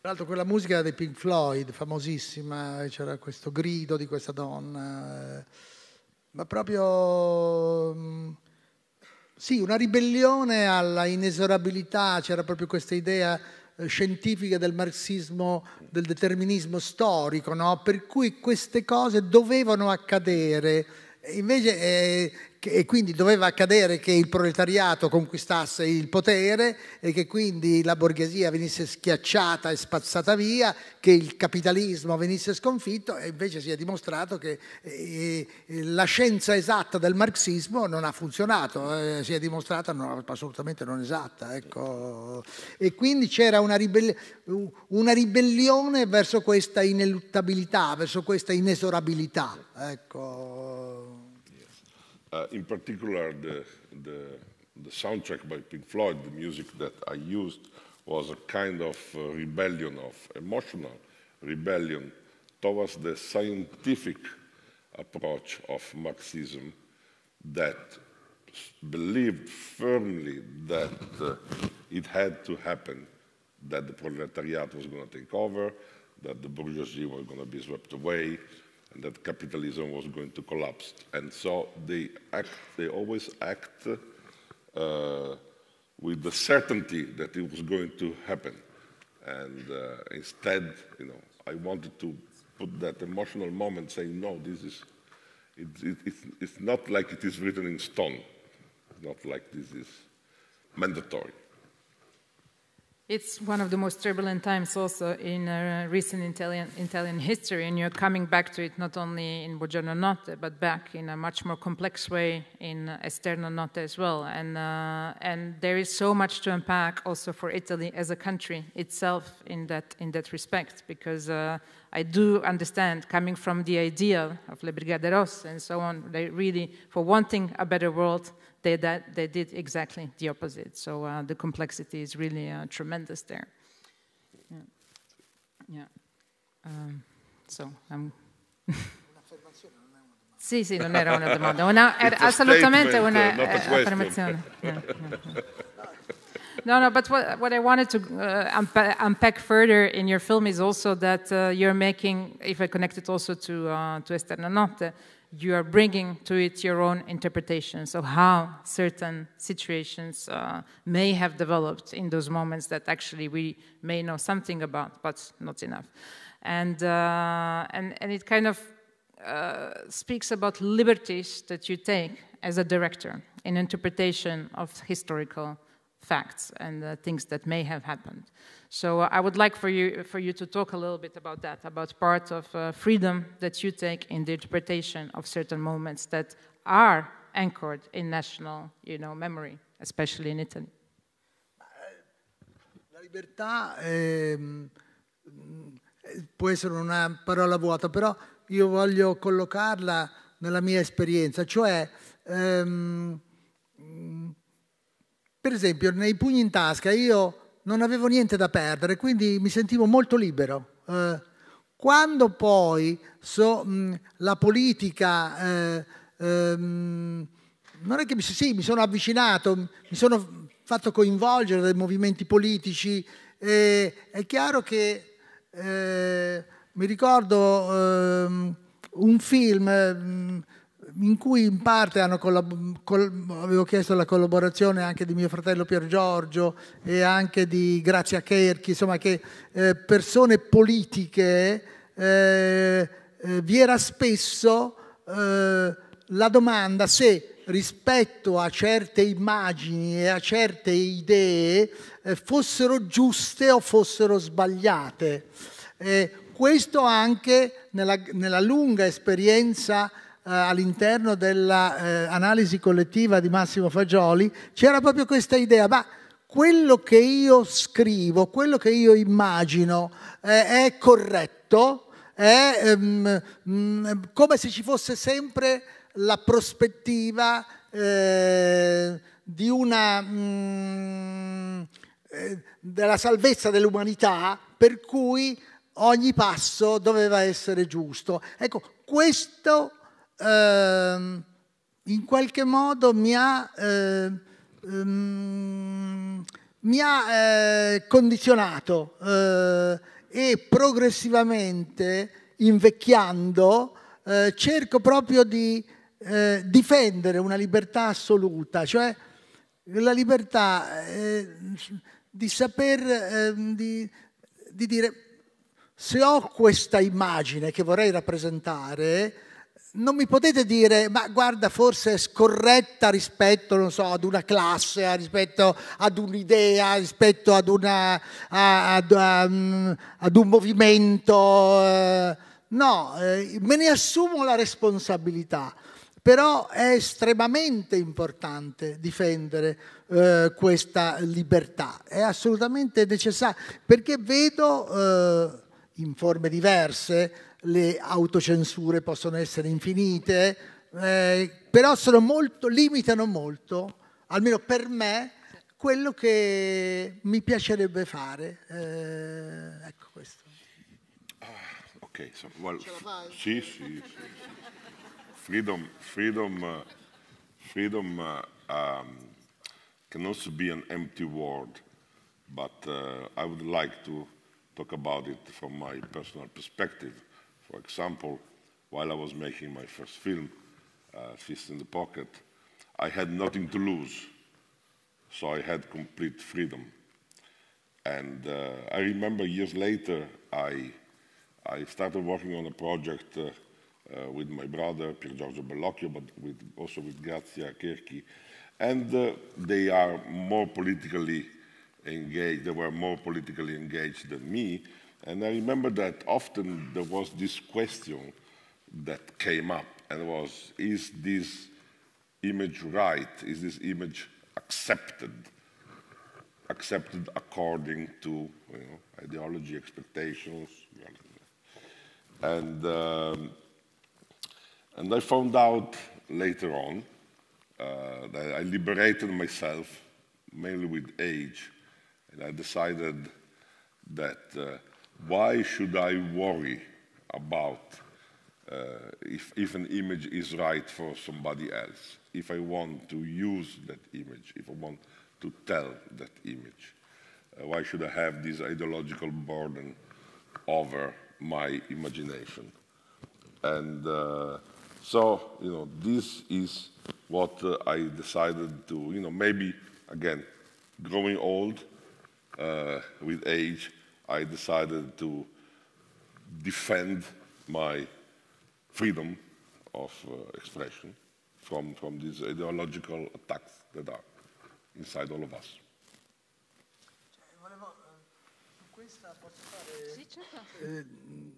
Tra l'altro quella musica dei Pink Floyd, famosissima, c'era questo grido di questa donna, eh, ma proprio... Mm, sì, una ribellione alla inesorabilità, c'era proprio questa idea scientifica del marxismo, del determinismo storico, no? per cui queste cose dovevano accadere. Invece eh, e quindi doveva accadere che il proletariato conquistasse il potere e che quindi la borghesia venisse schiacciata e spazzata via, che il capitalismo venisse sconfitto e invece si è dimostrato che eh, eh la scienza esatta del marxismo non ha funzionato, eh, si è dimostrata non, assolutamente non esatta. Ecco. E quindi c'era una, ribelli- una, ribellione verso questa ineluttabilità, verso questa inesorabilità. Ecco. Uh, in particular, the, the, the, soundtrack by Pink Floyd, the music that I used, was a kind of uh, rebellion, of emotional rebellion towards the scientific approach of Marxism that believed firmly that uh, it had to happen, that the proletariat was going to take over, that the bourgeoisie was going to be swept away, and that capitalism was going to collapse. And so they act, they always act uh, with the certainty that it was going to happen. And uh, instead, you know, I wanted to put that emotional moment saying, no, this is, it, it, it's, it's not like it is written in stone. It's not like this is mandatory. It's one of the most turbulent times also in uh, recent Italian, Italian history, and you're coming back to it not only in Buongiorno Notte, but back in a much more complex way in Esterno Notte as well. And, uh, and there is so much to unpack also for Italy as a country itself in that, in that respect, because uh, I do understand, coming from the idea of Le Brigade Rosse and so on, they really, for wanting a better world, they, that, they did exactly the opposite. So uh, the complexity is really uh, tremendous there. Yeah. yeah. Um, so I'm. sì, sì, non era una domanda, una, era assolutamente un'affermazione. Yeah, yeah, no, no, but what, what I wanted to uh, unpa unpack further in your film is also that uh, you're making, if I connect it also to, uh, to Esterna Notte, you are bringing to it your own interpretations of how certain situations uh, may have developed in those moments that actually we may know something about, but not enough. And, uh, and, and it kind of uh, speaks about liberties that you take as a director in interpretation of historical facts and uh, things that may have happened. So uh, I would like for you, for you to talk a little bit about that, about part of uh, freedom that you take in the interpretation of certain moments that are anchored in national you know, memory, especially in Italy. La libertà eh, può essere una parola vuota, però io voglio collocarla nella mia esperienza, cioè ehm, per esempio nei pugni in tasca io non avevo niente da perdere, quindi mi sentivo molto libero. Eh, quando poi so, mh, la politica, eh, ehm, non è che mi, sì, mi sono avvicinato, mi sono fatto coinvolgere dai movimenti politici, eh, è chiaro che eh, mi ricordo ehm, un film in cui in parte collab- col- avevo chiesto la collaborazione anche di mio fratello Pier Giorgio e anche di Grazia Cherchi, insomma che eh, persone politiche eh, eh, vi era spesso eh, la domanda se rispetto a certe immagini e a certe idee eh, fossero giuste o fossero sbagliate. Eh, questo anche nella, nella lunga esperienza all'interno dell'analisi eh, collettiva di Massimo Fagioli, c'era proprio questa idea, ma quello che io scrivo, quello che io immagino eh, è corretto, è ehm, mh, mm, come se ci fosse sempre la prospettiva eh, di una, mh, mm, eh, della salvezza dell'umanità per cui ogni passo doveva essere giusto. Ecco, questo eh, in qualche modo mi ha, eh, um, mi ha eh, condizionato eh, e progressivamente, invecchiando, eh, cerco proprio di eh, difendere una libertà assoluta, cioè la libertà di saper, ehm, di, di dire se ho questa immagine che vorrei rappresentare, non mi potete dire, ma guarda, forse è scorretta rispetto, non so, ad una classe, rispetto ad un'idea, rispetto ad, una, ad, ad un movimento. Eh, no, eh, me ne assumo la responsabilità. Però è estremamente importante difendere eh, questa libertà, è assolutamente necessario, perché vedo in forme diverse le autocensure possono essere infinite, eh, però molto, limitano molto, almeno per me, quello che mi piacerebbe fare. Eh, ecco questo. Ah, ok, so, well, sì, sì, sì, Freedom, freedom, freedom uh, um, can also be an empty word, but uh, I would like to talk about it from my personal perspective. For example, while I was making my first film, uh, Fist in the Pocket, I had nothing to lose, so I had complete freedom. And uh, I remember years later, I, I started working on a project uh, uh with my brother, Pier Giorgio Bellocchio, but with, also with Grazia Kerchi. And uh, they are more politically engaged, they were more politically engaged than me, and I remember that often there was this question that came up and was, is this image right? Is this image accepted? Accepted according to you know, ideology, expectations. And, um, and I found out later on uh, that I liberated myself mainly with age. And I decided that uh, why should I worry about uh, if, if an image is right for somebody else? If I want to use that image, if I want to tell that image, uh, why should I have this ideological burden over my imagination? And uh, so, you know, this is what uh, I decided to, you know, maybe, again, growing old uh, with age, I decided to defend my freedom of uh, expression from, from these ideological attacks that are inside all of us. Eh,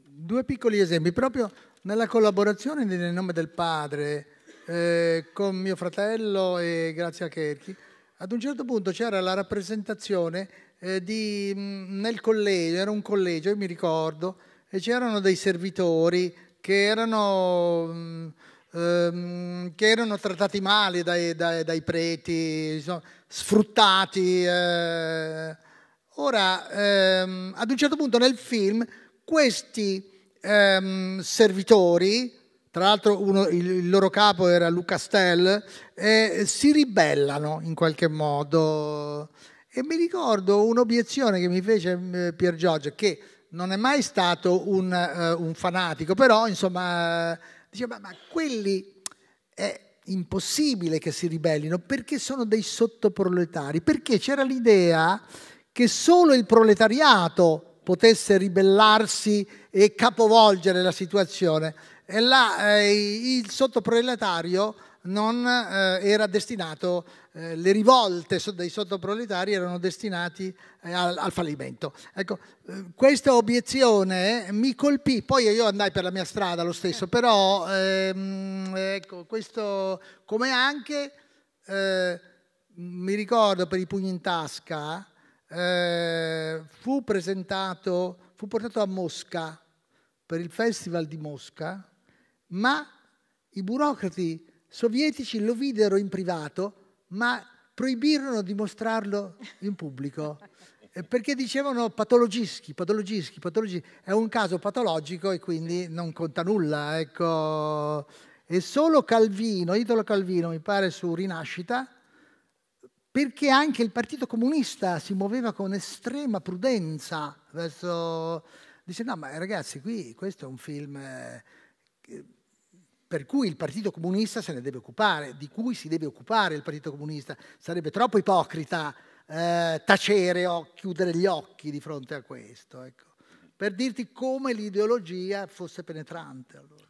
due piccoli esempi, proprio nella collaborazione nel nome del padre eh, con mio fratello e grazie a Kerchi, ad un certo punto c'era la rappresentazione eh, di, mm, nel collegio, era un collegio, io mi ricordo, e c'erano dei servitori che erano, mm, ehm, che erano trattati male dai, dai, dai preti, insomma, sfruttati. Eh. Ora, ehm, ad un certo punto nel film, questi ehm, servitori, tra l'altro uno, il, il, loro capo era Luca Stell, eh, si ribellano in qualche modo e mi ricordo un'obiezione che mi fece eh, Pier Giorgio, che non è mai stato un, uh, un fanatico, però insomma uh, diceva, ma, ma quelli è impossibile che si ribellino perché sono dei sottoproletari, perché c'era l'idea che solo il proletariato potesse ribellarsi e capovolgere la situazione. E là eh, il sottoproletario non eh, era destinato, eh, le rivolte dei sottoproletari erano destinati eh, al, al, fallimento. Ecco, eh, questa obiezione mi colpì, poi io andai per la mia strada lo stesso, però ehm, ecco, questo come anche eh, mi ricordo per i pugni in tasca, eh, fu presentato, fu portato a Mosca per il Festival di Mosca, ma i burocrati sovietici lo videro in privato, ma proibirono di mostrarlo in pubblico eh, perché dicevano patologischi, patologischi, patologischi. È un caso patologico e quindi non conta nulla. Ecco. E solo Calvino, Italo Calvino, mi pare su Rinascita, perché anche il Partito Comunista si muoveva con estrema prudenza verso... Dice no, ma ragazzi, qui questo è un film... Eh, per cui il Partito Comunista se ne deve occupare, di cui si deve occupare il Partito Comunista. Sarebbe troppo ipocrita eh, tacere o chiudere gli occhi di fronte a questo, ecco. per dirti come l'ideologia fosse penetrante. Allora.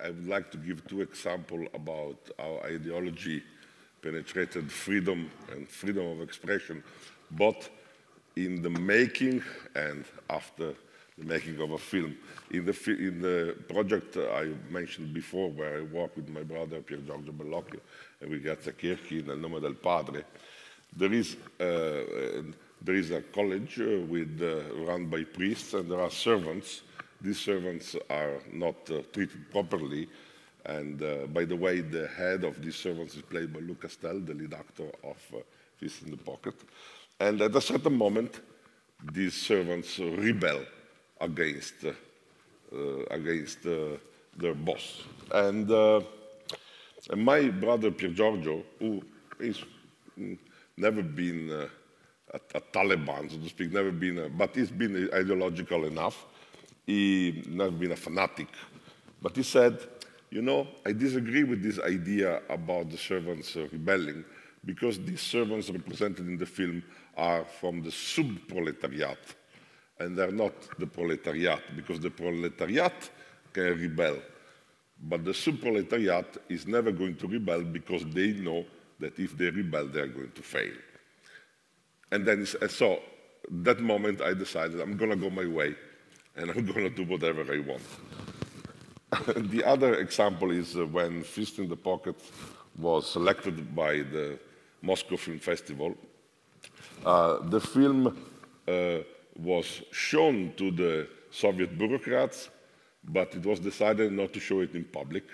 I, would like to give two examples about how ideology penetrated freedom and freedom of expression, both in the making and after the making of a film. In the, in the project I mentioned before, where I work with my brother Pier Giorgio Bellocchio and with Grazia Chierchi Nel Nome del Padre, there is, uh, there is a college uh, with, uh, run by priests and there are servants. These servants are not uh, treated properly. And uh, by the way, the head of these servants is played by Luc Castel, the lead actor of uh, Fist in the Pocket. And at a certain moment, these servants rebel against, against their boss. And, and my brother Pier Giorgio, who is mm, never been uh, a, a, Taliban, so to speak, never been, a, but he's been ideological enough. He never been a fanatic. But he said, you know, I disagree with this idea about the servants uh, rebelling because these servants represented in the film are from the sub-proletariat and they're not the proletariat because the proletariat can rebel. But the sub-proletariat is never going to rebel because they know that if they rebel, they are going to fail. And then, so that moment, I decided I'm going to go my way, and I'm going to do whatever I want. the other example is uh, when Fist in the Pocket was selected by the Moscow Film Festival. Uh, the film uh, was shown to the Soviet bureaucrats, but it was decided not to show it in public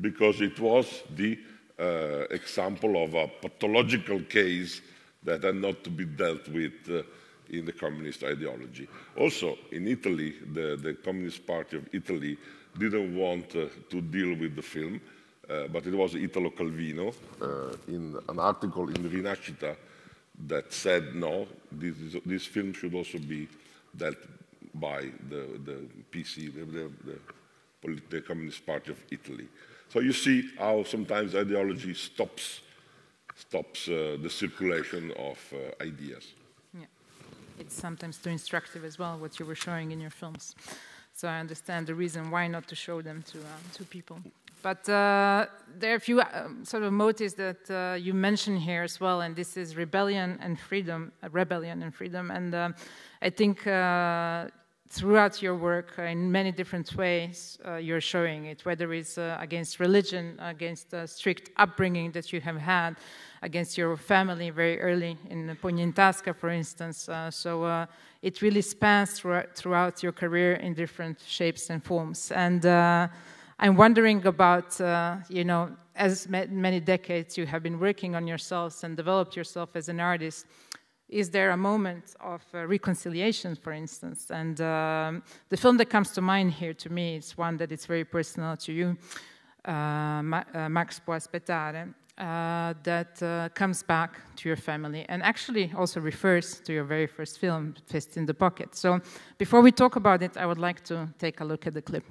because it was the uh, example of a pathological case that had not to be dealt with uh, in the communist ideology. Also, in Italy, the, the, Communist Party of Italy didn't want uh, to deal with the film, uh, but it was Italo Calvino uh, in an article in Rinascita that said, no, this, is, this film should also be dealt by the, the PC, the, the, the Communist Party of Italy. So you see how sometimes ideology stops, stops uh, the circulation of uh, ideas. Yeah. It's sometimes too instructive as well, what you were showing in your films. So I understand the reason why not to show them to, uh, to people. But uh, there are a few uh, sort of motives that uh, you mention here as well, and this is rebellion and freedom, rebellion and freedom. And I think throughout your work uh, in many different ways uh, you're showing it whether it's uh, against religion against strict upbringing that you have had against your family very early in Pognientasca, for instance uh, so uh, it really spans throughout your career in different shapes and forms and uh, i'm wondering about you know as many decades you have been working on yourselves and developed yourself as an artist is there a moment of uh, reconciliation, for instance? And um, the film that comes to mind here to me is one that is very personal to you, uh, Ma uh, Max può aspettare, uh, that uh, comes back to your family and actually also refers to your very first film, Fist in the Pocket. So before we talk about it, I would like to take a look at the clip.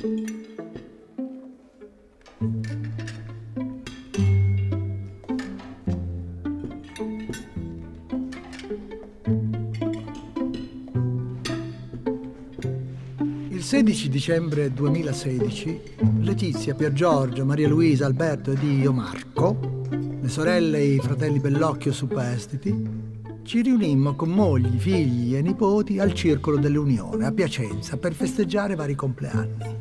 Il 16 dicembre 2016 Letizia, Pier Giorgio, Maria Luisa, Alberto ed io Marco, le sorelle e i fratelli Bellocchio superstiti, ci riunimmo con mogli, figli e nipoti al Circolo dell'Unione a Piacenza per festeggiare vari compleanni.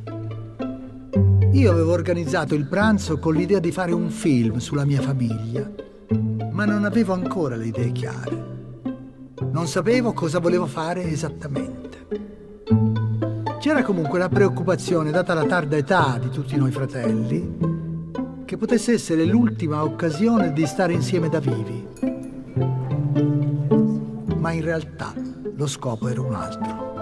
Io avevo organizzato il pranzo con l'idea di fare un film sulla mia famiglia, ma non avevo ancora le idee chiare. Non sapevo cosa volevo fare esattamente. C'era comunque la preoccupazione, data la tarda età di tutti noi fratelli, che potesse essere l'ultima occasione di stare insieme da vivi. Ma in realtà lo scopo era un altro.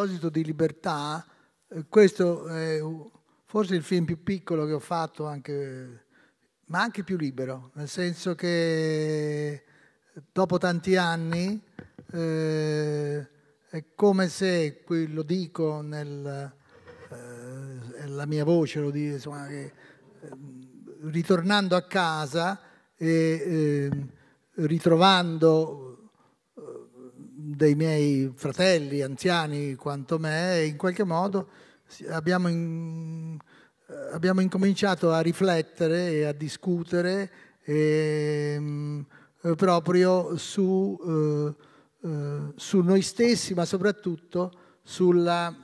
Proposito di libertà, eh, questo è forse il film più piccolo che ho fatto, anche, ma anche più libero, nel senso che dopo tanti anni eh, è come se, qui lo dico nel, eh, mia voce, lo dico, insomma, che, ehm, ritornando a casa e ehm, ritrovando eh, dei miei fratelli anziani quanto me, in qualche modo abbiamo, in, abbiamo incominciato a riflettere e a discutere e, um, proprio su, uh, uh, su, noi stessi, ma soprattutto sulla,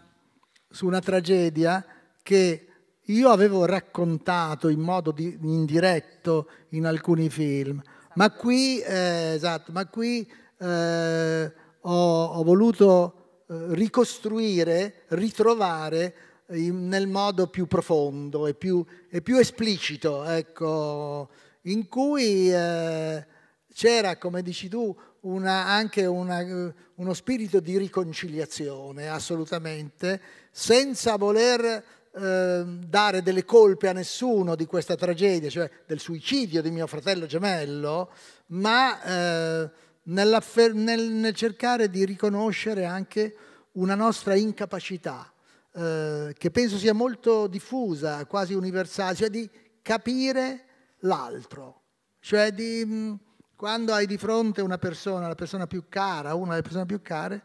su una tragedia che io avevo raccontato in modo di, indiretto in alcuni film, ma qui, eh, esatto, ma qui eh, ho, ho, voluto eh, ricostruire, ritrovare in, nel modo più profondo e più, e più esplicito, ecco, in cui eh, c'era, come dici tu, una, anche una, uno spirito di riconciliazione, assolutamente, senza voler eh, dare delle colpe a nessuno di questa tragedia, cioè del suicidio di mio fratello gemello, ma eh, nel, nel, cercare di riconoscere anche una nostra incapacità, eh, che penso sia molto diffusa, quasi universale, cioè di capire l'altro, cioè di mm, quando hai di fronte una persona, la persona più cara, una delle persone più care,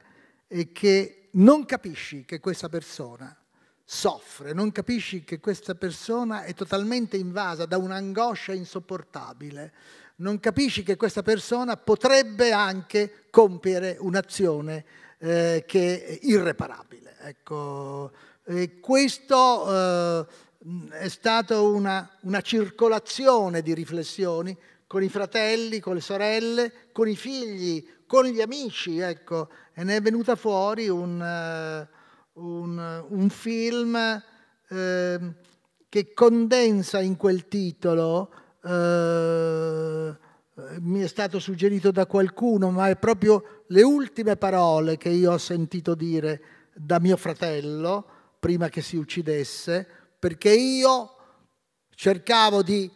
e che non capisci che questa persona soffre, non capisci che questa persona è totalmente invasa da un'angoscia insopportabile, non capisci che questa persona potrebbe anche compiere un'azione eh, che è irreparabile. Ecco, questo eh, è stata una, una circolazione di riflessioni con i fratelli, con le sorelle, con i figli, con gli amici, ecco, e ne è venuta fuori un... Uh, un, un film eh, che condensa in quel titolo, eh, mi è stato suggerito da qualcuno, ma è proprio le ultime parole che io ho sentito dire da mio fratello prima che si uccidesse, perché io cercavo di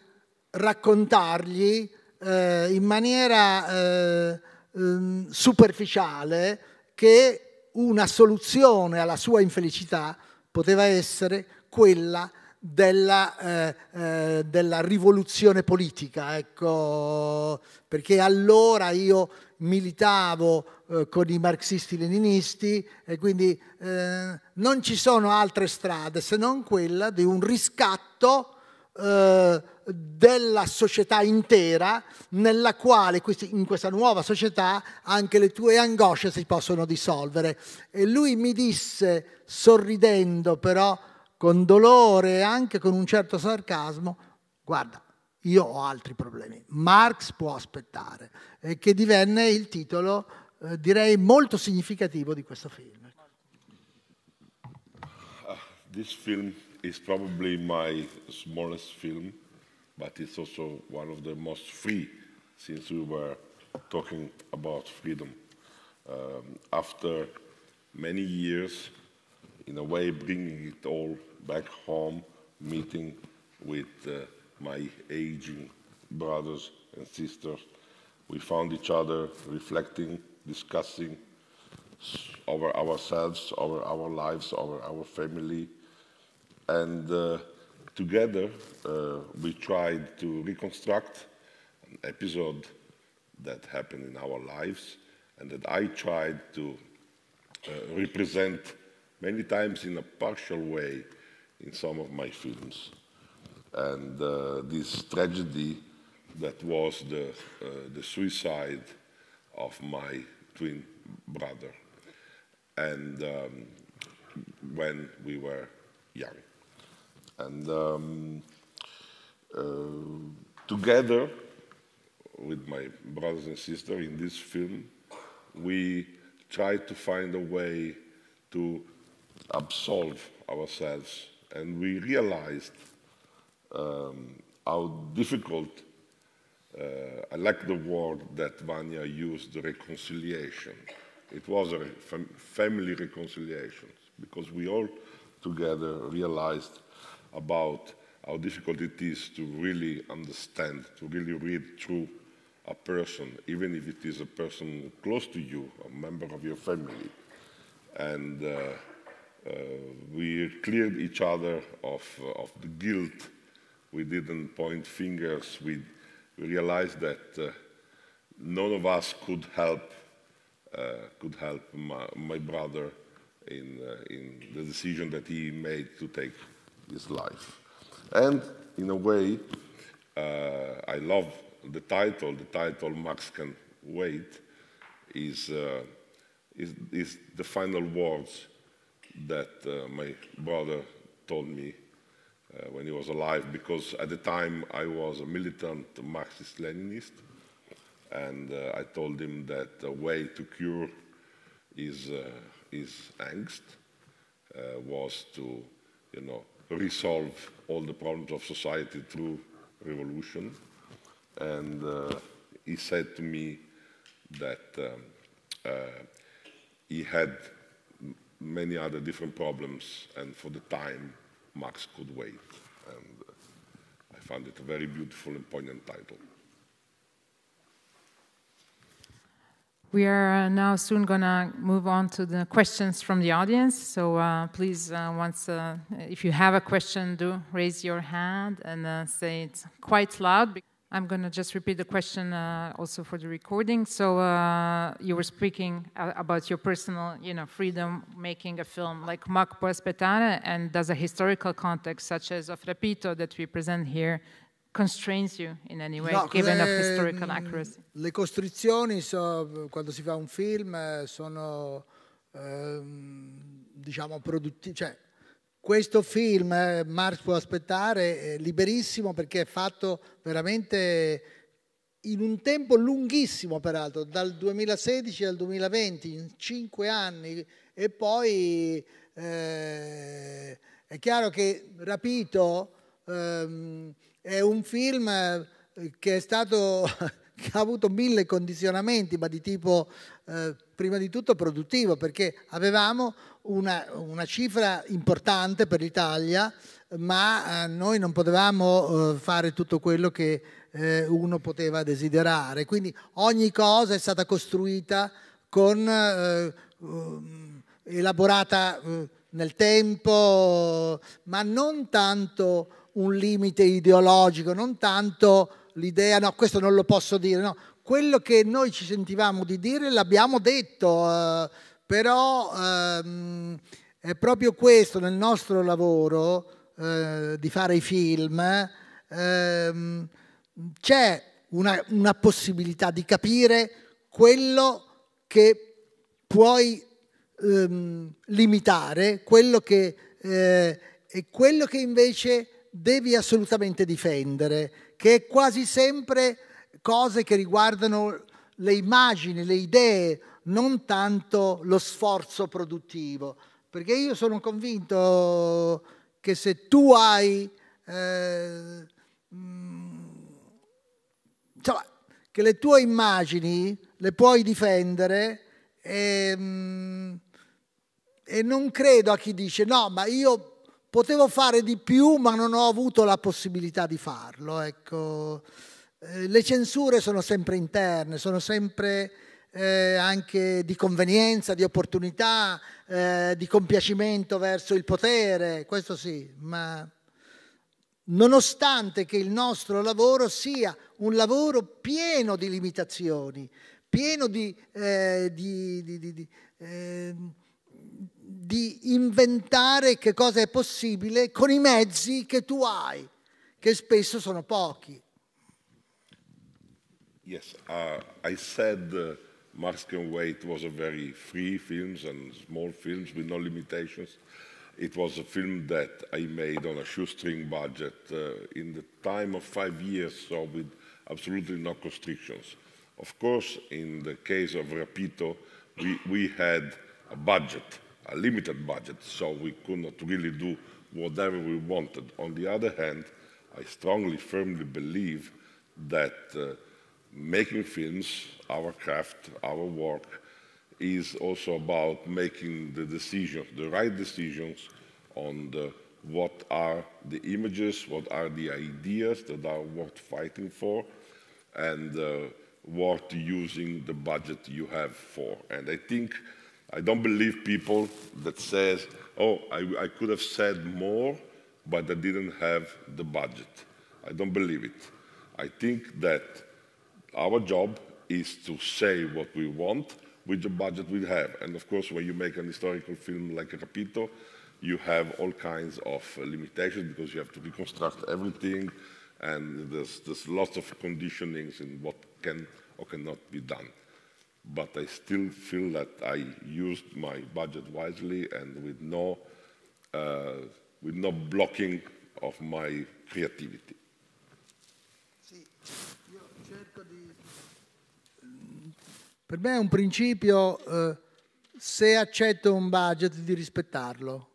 raccontargli eh, in maniera eh, ehm, superficiale che una soluzione alla sua infelicità poteva essere quella della, eh, eh, della rivoluzione politica, ecco, perché allora io militavo eh, con i marxisti-leninisti e quindi eh, non ci sono altre strade se non quella di un riscatto eh, della società intera, nella quale in questa nuova società anche le tue angosce si possono dissolvere. E lui mi disse, sorridendo però con dolore e anche con un certo sarcasmo, guarda, io ho altri problemi, Marx può aspettare, e che divenne il titolo, eh, direi, molto significativo di questo film. Uh, this film is probably my smallest film, but it's also one of the most free since we were talking about freedom. Um, after many years, in a way, bringing it all back home, meeting with uh, my aging brothers and sisters, we found each other reflecting, discussing over ourselves, over our lives, over our family, and uh, together uh, we tried to reconstruct an episode that happened in our lives and that I tried to uh, represent many times in a partial way in some of my films. And uh, this tragedy that was the, uh, the suicide of my twin brother and um, when we were young. And um, uh, together with my brothers and sisters in this film, we tried to find a way to absolve ourselves. And we realized um, how difficult uh, I like the word that Vanya used, reconciliation. It was a fam family reconciliation because we all together realized about how difficult it is to really understand, to really read through a person, even if it is a person close to you, a member of your family. And uh, we cleared each other of, uh, of the guilt. We didn't point fingers. We, realized that uh, none of us could help, uh, could help my, my brother in, uh, in the decision that he made to take his life. And in a way, I love the title, the title Max Can Wait, is, uh, is, is, the final words that uh, my brother told me uh, when he was alive, because at the time I was a militant Marxist-Leninist, and uh, I told him that the way to cure his, his angst was to, you know, resolve all the problems of society through revolution. And uh, he said to me that um, uh, he had many other different problems, and for the time, Max could wait. And uh, I found it a very beautiful and poignant title. We are now soon going to move on to the questions from the audience. So uh, please, uh, once uh, if you have a question, do raise your hand and uh, say it quite loud. I'm going to just repeat the question uh, also for the recording. So uh, you were speaking uh, about your personal, you know, freedom making a film like Mac può and does a historical context such as of Rapito that we present here constrains you in any way, no, given of historical accuracy? Le costrizioni, so, quando si fa un film, eh, sono, ehm, diciamo, produttive, cioè questo film, eh, Marx può aspettare, è liberissimo perché è fatto veramente in un tempo lunghissimo, peraltro, dal 2016 al 2020, in cinque anni, e poi eh, è chiaro che Rapito ehm, è un film eh, che è stato che ha avuto mille condizionamenti, ma di tipo eh, prima di tutto produttivo, perché avevamo una, una cifra importante per l'Italia, ma eh, noi non potevamo eh, fare tutto quello che eh, uno poteva desiderare. Quindi ogni cosa è stata costruita con, um, elaborata nel tempo, ma non tanto un limite ideologico, non tanto l'idea no, questo non lo posso dire, no, quello che noi ci sentivamo di dire l'abbiamo detto, eh, però ehm, è proprio questo nel nostro lavoro eh, di fare i film, ehm, c'è una, una, possibilità di capire quello che puoi ehm, limitare, quello che, eh, e quello che invece devi assolutamente difendere che è quasi sempre cose che riguardano le immagini, le idee, non tanto lo sforzo produttivo. Perché io sono convinto che se tu hai, eh, insomma, che le tue immagini le puoi difendere e, e non credo a chi dice no, ma io Potevo fare di più, ma non ho avuto la possibilità di farlo. Ecco. Eh, le censure sono sempre interne, sono sempre eh, anche di convenienza, di opportunità, eh, di compiacimento verso il potere, questo sì, ma nonostante che il nostro lavoro sia un lavoro pieno di limitazioni, pieno di, eh, di, di, di eh, di inventare che cosa è possibile con i mezzi che tu hai, che spesso sono pochi. Yes, uh, I said uh, Mars Can Wait was a very free film and small films with no limitations. It was a film that I made on a shoestring budget uh, in the time of five years, so with absolutely no constrictions. Of course, in the case of Rapito, we, we had a budget a limited budget, so we could not really do whatever we wanted. On the other hand, I strongly, firmly believe that uh, making films, our craft, our work, is also about making the decisions, the right decisions on the, what are the images, what are the ideas that are worth fighting for, and uh, worth using the budget you have for. And I think, I don't believe people that says, oh, I, I could have said more, but I didn't have the budget. I don't believe it. I think that our job is to say what we want with the budget we have. And of course, when you make an historical film like Capito, you have all kinds of uh, limitations because you have to reconstruct everything, and there's, there's lots of conditionings in what can or cannot be done. But I still feel that I used my budget wisely and with no, uh, with no blocking of my creativity. Per me è un principio, eh, se accetto un budget, di rispettarlo.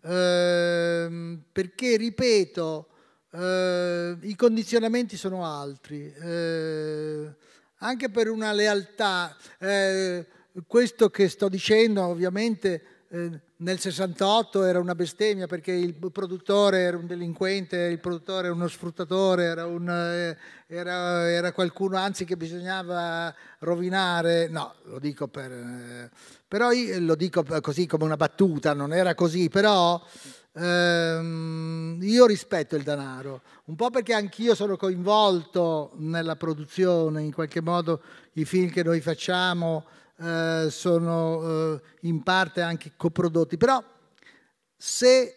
Eh, perché, ripeto, eh, i condizionamenti sono altri. Eh, anche per una lealtà, eh, questo che sto dicendo ovviamente eh, nel 68 era una bestemmia perché il produttore era un delinquente, il produttore era uno sfruttatore, era, un, eh, era, era qualcuno anzi che bisognava rovinare. No, lo dico per... Eh, però io lo dico così come una battuta, non era così, però ehm, io rispetto il denaro, un po' perché anch'io sono coinvolto nella produzione, in qualche modo i film che noi facciamo eh, sono eh, in parte anche coprodotti, però se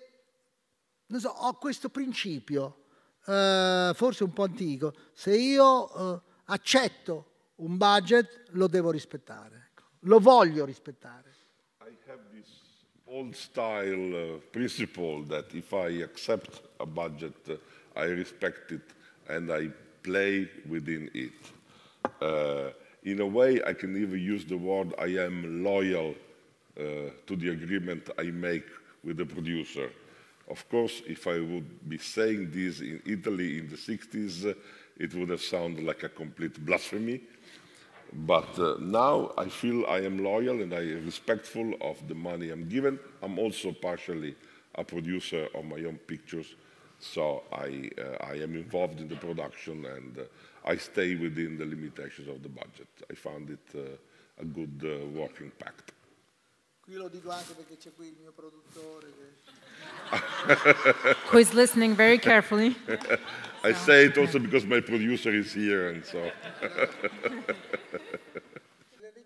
so, ho questo principio, eh, forse un po' antico, se io eh, accetto un budget lo devo rispettare, ecco. lo voglio rispettare. I have this old style uh, principle that if I accept a budget, uh, I respect it and I play within it. Uh, in a way, I can even use the word I am loyal uh, to the agreement I make with the producer. Of course, if I would be saying this in Italy in the 60s, uh, it would have sounded like a complete blasphemy. But uh, now I feel I am loyal and I am respectful of the money I'm given. I'm also partially a producer of my own pictures, so I, uh, I am involved in the production and uh, I stay within the limitations of the budget. I found it uh, a good uh, working pact. Qui lo dico anche perché c'è qui il mio produttore Who is listening very carefully. I say it also because my producer is here and so.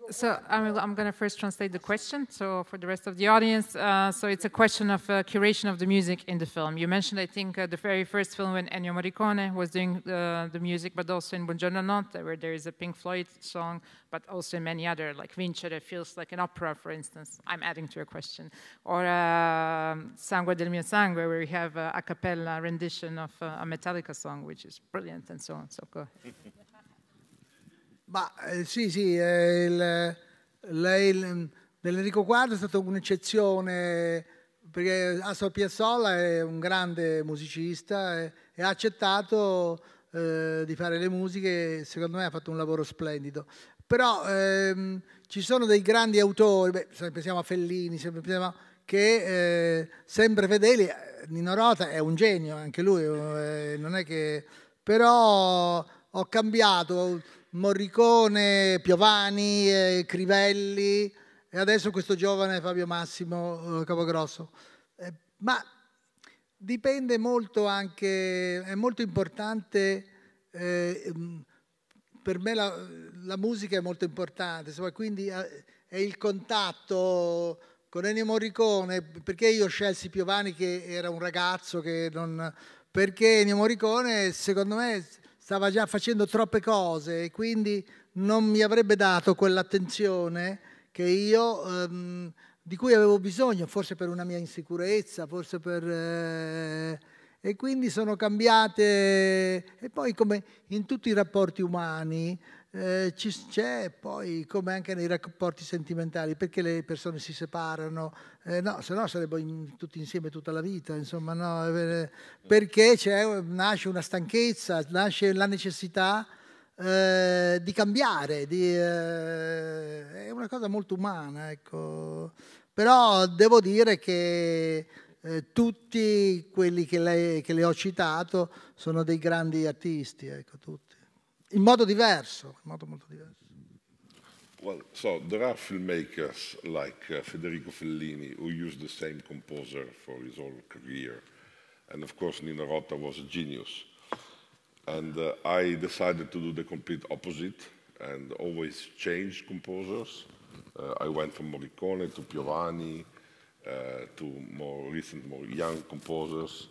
So I'm, I'm going to first translate the question. So for the rest of the audience, uh, so it's a question of uh, curation of the music in the film. You mentioned, I think, uh, the very first film when Ennio Morricone was doing uh, the music, but also in Buongiorno Notte, where there is a Pink Floyd song, but also in many other, like Vincere feels like an opera, for instance. I'm adding to your question. Or uh, Sangue del mio sangue, where we have a cappella rendition of uh, a Metallica song, which is brilliant, and so on. So go Ma eh, sì, sì, eh, il, lei, l'Enrico IV è stata un'eccezione perché Astor Piazzolla è un grande musicista e, e ha accettato eh, di fare le musiche, secondo me ha fatto un lavoro splendido. Però ehm, ci sono dei grandi autori, beh, pensiamo a Fellini, se pensiamo che eh, sempre fedeli, Nino Rota è un genio, anche lui, eh, non è che... però ho cambiato Morricone, Piovani, eh, Crivelli e adesso questo giovane Fabio Massimo eh, Capogrosso. Eh, ma dipende molto anche, è molto importante, eh, mm, per me la, la, musica è molto importante, insomma, quindi eh, è il contatto con Ennio Morricone, perché io scelsi Piovani che era un ragazzo che non... perché Ennio Morricone secondo me stava già facendo troppe cose e quindi non mi avrebbe dato quell'attenzione che io, ehm, di cui avevo bisogno, forse per una mia insicurezza, forse per... Eh, e quindi sono cambiate, e poi come in tutti i rapporti umani, eh, c'è poi, come anche nei rapporti sentimentali, perché le persone si separano? Eh, no, se no sarebbero in, tutti insieme tutta la vita, insomma, no? Perché nasce una stanchezza, nasce la necessità eh, di cambiare, di, eh, è una cosa molto umana, ecco. Però devo dire che eh, tutti quelli che, lei, che, le ho citato sono dei grandi artisti, ecco, tutti. In modo diverso, in modo molto diverso. Well, so there are filmmakers like uh, Federico Fellini who use the same composer for his whole career. And of course, Nino Rota was a genius. And uh, I decided to do the complete opposite and always change composers. Uh, I went from Morricone to Piovani uh, to more recent, more young composers.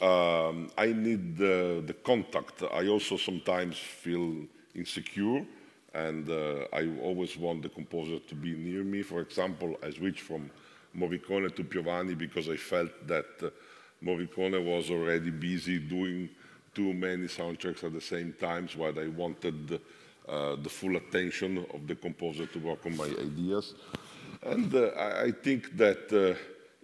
Um, I need the, the contact. I also sometimes feel insecure and uh, I always want the composer to be near me. For example, I switched from Morricone to Piovani because I felt that uh, Morricone was already busy doing too many soundtracks at the same time, so I wanted uh, the full attention of the composer to work on my ideas. And uh, I, I, think that uh,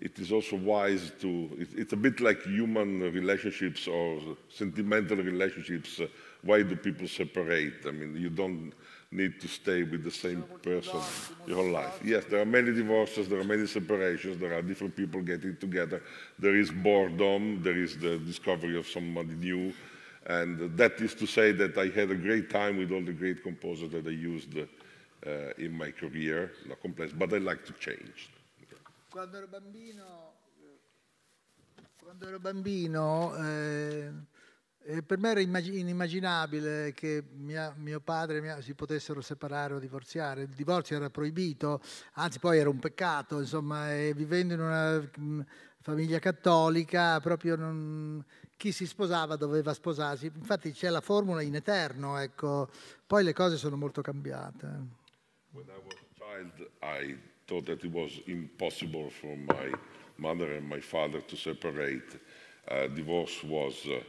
it is also wise to, it, it's a bit like human relationships or sentimental relationships. why do people separate? I mean, you don't need to stay with the same person your whole life. Yes, there are many divorces, there are many separations, there are different people getting together. There is boredom, there is the discovery of somebody new. And that is to say that I had a great time with all the great composers that I used uh, in my career, not complex, but I like to change. Quando ero bambino, quando ero bambino eh, E per me era inimmaginabile che mia, mio padre e mia, si potessero separare o divorziare. Il divorzio era proibito, anzi poi era un peccato, insomma, e vivendo in una mm, famiglia cattolica, proprio non, chi si sposava doveva sposarsi. Infatti c'è la formula in eterno, ecco. Poi le cose sono molto cambiate. When I was a child, I thought that it was impossible for my mother and my father to separate. Uh, divorce was uh,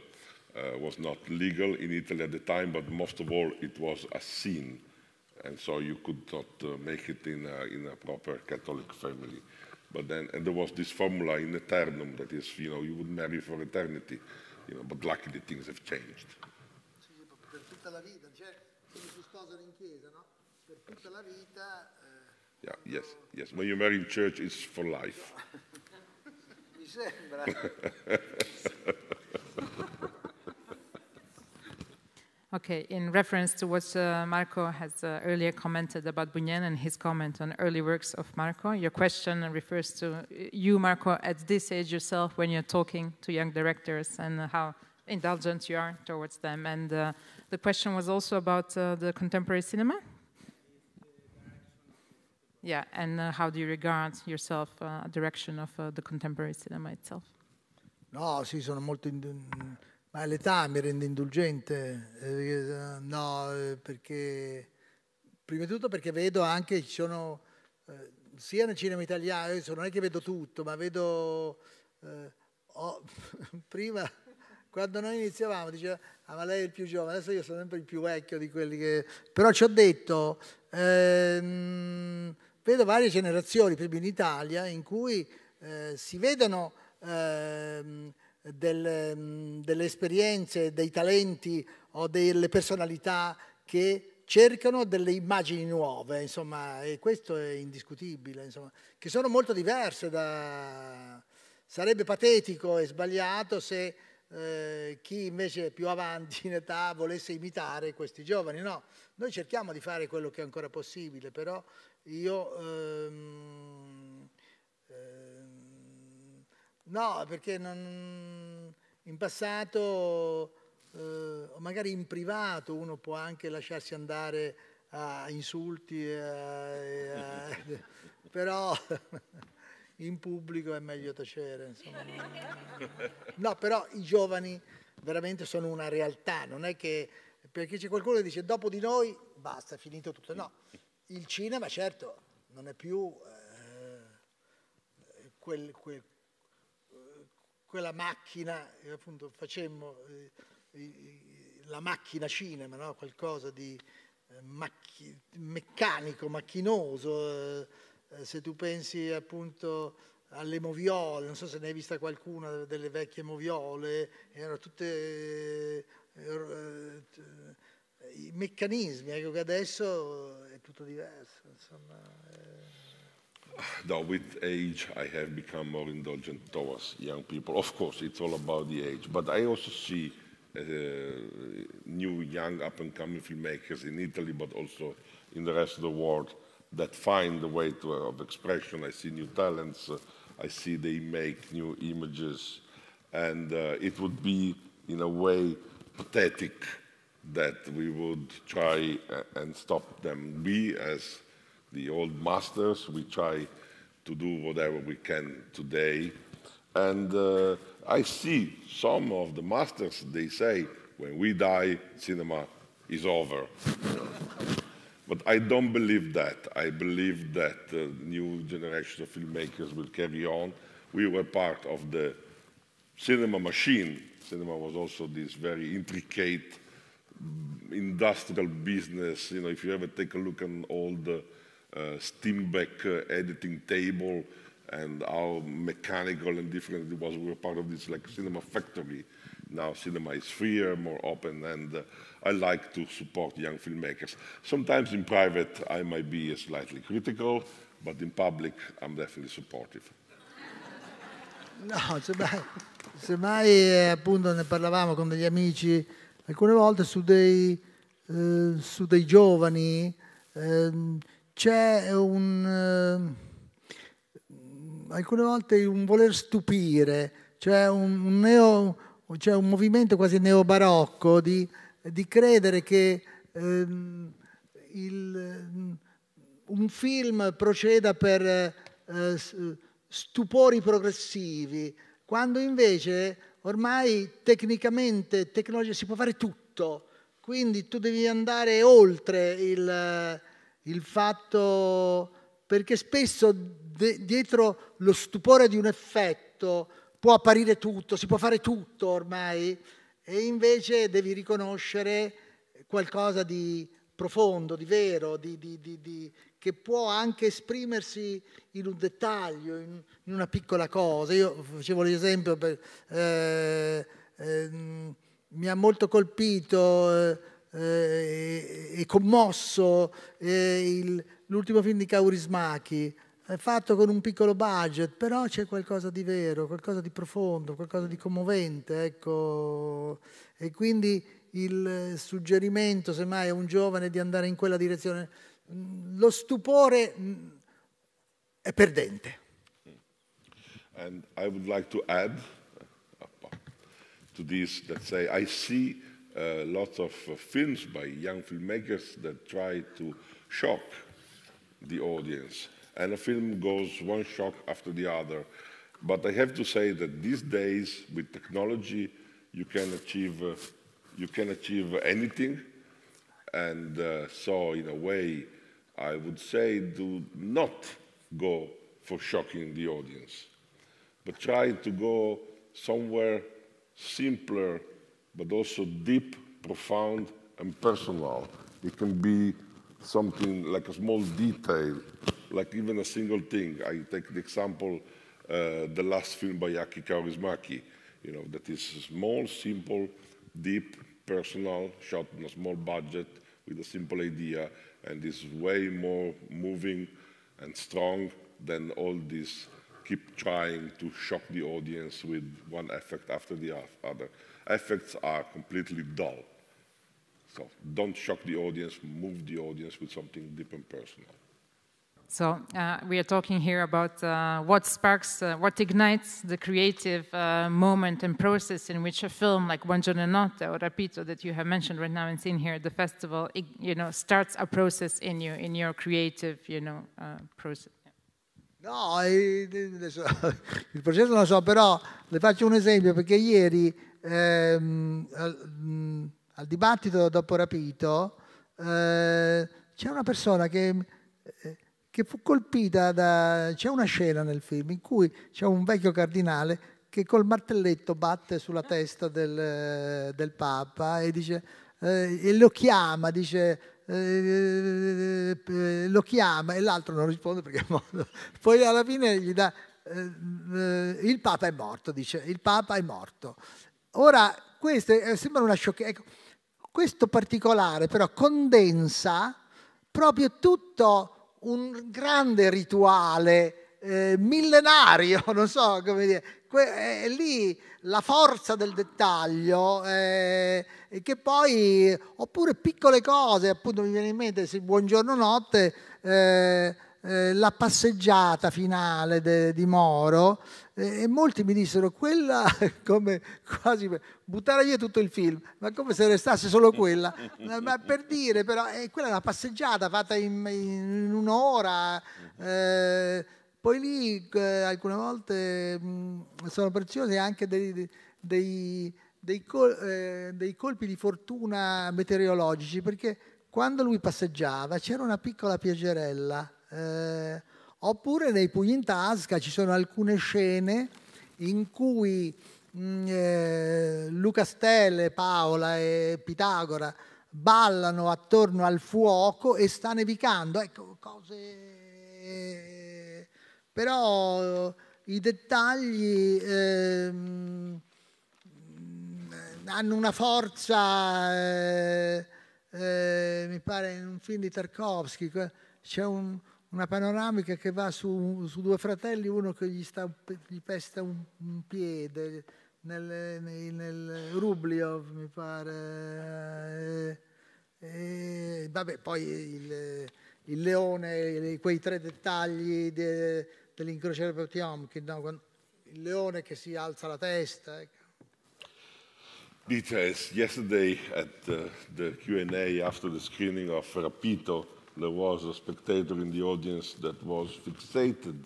uh, was not legal in Italy at the time, but most of all, it was a sin. And so you could not uh, make it in a, in a proper Catholic family. But then, and there was this formula in eternum that is, you know, you would marry for eternity, you know, but luckily things have changed. Per tutta la vita, cioè, si sposano in chiesa, no? Per tutta la vita. Yeah, yes, yes. When you marry in church, it's for life. Okay, in reference to what uh, Marco has uh, earlier commented about Bunyan and his comment on early works of Marco, your question refers to uh, you, Marco, at this age yourself when you're talking to young directors and how indulgent you are towards them. And uh, the question was also about uh, the contemporary cinema. Yeah, and uh, how do you regard yourself a direction of the contemporary cinema itself? No, sì, sono molto. Ma l'età mi rende indulgente? Eh, no, eh, perché prima di tutto perché vedo anche ci sono eh, sia nel cinema italiano, non è che vedo tutto, ma vedo eh, oh, prima quando noi iniziavamo diceva ah, ma lei è il più giovane, adesso io sono sempre il più vecchio di quelli che... Però ci ho detto, ehm, vedo varie generazioni, esempio in Italia, in cui eh, si vedono... Ehm, delle, mm, delle esperienze, dei talenti o delle personalità che cercano delle immagini nuove, insomma, e questo è indiscutibile, insomma, che sono molto diverse da... Sarebbe patetico e sbagliato se eh, chi invece più avanti in età volesse imitare questi giovani, no, noi cerchiamo di fare quello che è ancora possibile, però io... Ehm, No, perché non, in passato, eh, magari in privato, uno può anche lasciarsi andare a insulti, a, a, però in pubblico è meglio tacere. Insomma. No, però i giovani veramente sono una realtà, non è che perché c'è qualcuno che dice dopo di noi basta, è finito tutto. No, il cinema certo non è più eh, quel, quel quella macchina, appunto facemmo eh, la macchina cinema, no? qualcosa di eh, macchi- meccanico, macchinoso. Eh, eh, se tu pensi appunto alle moviole, non so se ne hai vista qualcuna delle vecchie moviole, erano tutte... Eh, i meccanismi, ecco che adesso tutto diverso. Insomma, No, with age, I have become more indulgent towards young people. Of course, it's all about the age, but I also see uh, new, young, up-and-coming filmmakers in Italy, but also in the rest of the world that find a way to, of expression. I see new talents. Uh, I see they make new images, and uh, it would be, in a way, pathetic that we would try uh, and stop them. We, as the old masters. We try to do whatever we can today. And uh, I see some of the masters, they say, when we die, cinema is over. but I don't believe that. I believe that the new generation of filmmakers will carry on. We were part of the cinema machine. Cinema was also this very intricate industrial business. You know, if you ever take a look at all the uh, Steamback uh, editing table and how mechanical and different it was. We were part of this like cinema factory. Now cinema is freer, more open, and uh, I like to support young filmmakers. Sometimes in private I might be slightly critical, but in public I'm definitely supportive. No, semmai, semmai eh, appunto ne parlavamo con degli amici alcune volte su dei, eh, su dei giovani. Eh, c'è un, eh, alcune volte un voler stupire, c'è un, un, neo, c'è un movimento quasi neobarocco di, di credere che eh, il, un film proceda per eh, stupori progressivi, quando invece ormai tecnicamente, tecnologia, si può fare tutto, quindi tu devi andare oltre il il fatto, perché spesso de, dietro lo stupore di un effetto può apparire tutto, si può fare tutto ormai, e invece devi riconoscere qualcosa di profondo, di vero, di, di, di, che può anche esprimersi in un dettaglio, in, in una piccola cosa. Io facevo l'esempio, per, eh, eh, mi ha molto colpito. Eh, eh, e commosso eh, il, l'ultimo film di Kaurismaki, è fatto con un piccolo budget, però c'è qualcosa di vero, qualcosa di profondo, qualcosa di commovente, ecco. E quindi il suggerimento, semmai, a un giovane di andare in quella direzione, lo stupore è perdente. And I would like to add to this that say I see uh, lots of uh, films by young filmmakers that try to shock the audience. And a film goes one shock after the other. But I have to say that these days, with technology, you can achieve, uh, you can achieve anything. And uh, so, in a way, I would say do not go for shocking the audience, but try to go somewhere simpler but also deep, profound, and personal. It can be something like a small detail, like even a single thing. I take the example, uh, the last film by Aki Kaurismäki, you know, that is small, simple, deep, personal, shot on a small budget with a simple idea, and is way more moving and strong than all this keep trying to shock the audience with one effect after the other effects are completely dull. So don't shock the audience, move the audience with something deep and personal. So uh, we are talking here about uh, what sparks, uh, what ignites the creative uh, moment and process in which a film like Buongiorno or Rapito that you have mentioned right now and seen here at the festival, you know, starts a process in you, in your creative, you know, uh, process. No, adesso, il processo non lo so, però le faccio un esempio perché ieri ehm, al, mh, al, dibattito dopo Rapito eh, c'è una persona che, eh, che fu colpita da... c'è una scena nel film in cui c'è un vecchio cardinale che col martelletto batte sulla testa del, del Papa e dice eh, e lo chiama, dice eh, eh, lo chiama e l'altro non risponde perché è morto. Poi alla fine gli dà eh, eh, il Papa è morto, dice il Papa è morto. Ora, queste eh, sembrano una sciocchezza. Ecco, questo particolare però condensa proprio tutto un grande rituale eh, millenario, non so come dire, que- è lì la forza del dettaglio, eh, che poi, oppure piccole cose, appunto mi viene in mente, sì, buongiorno notte, eh, eh, la passeggiata finale de, di Moro eh, e molti mi dissero quella come quasi buttare via tutto il film, ma come se restasse solo quella. ma per dire però, eh, quella è una passeggiata fatta in, in un'ora. Eh, poi lì eh, alcune volte mh, sono preziose anche dei, dei, dei, col, dei colpi di fortuna meteorologici, perché quando lui passeggiava c'era una piccola pioggerella eh, oppure nei pugni in tasca ci sono alcune scene in cui mh, mm, eh, Luca Stelle, Paola e Pitagora ballano attorno al fuoco e sta nevicando. Ecco, cose... Però i dettagli ehm, hanno una forza, eh, eh, mi pare in un film di Tarkovsky, c'è un, una panoramica che va su, su, due fratelli, uno che gli, sta, gli pesta un, un piede nel, nel, nel, Rubliov, mi pare. E, e, vabbè, poi il, il leone, quei tre dettagli de, dell'incrociare Potiomkin, no? il leone che si alza la testa. Ecco. Details. Yesterday at uh, the Q&A after the screening of Rapito, there was a spectator in the audience that was fixated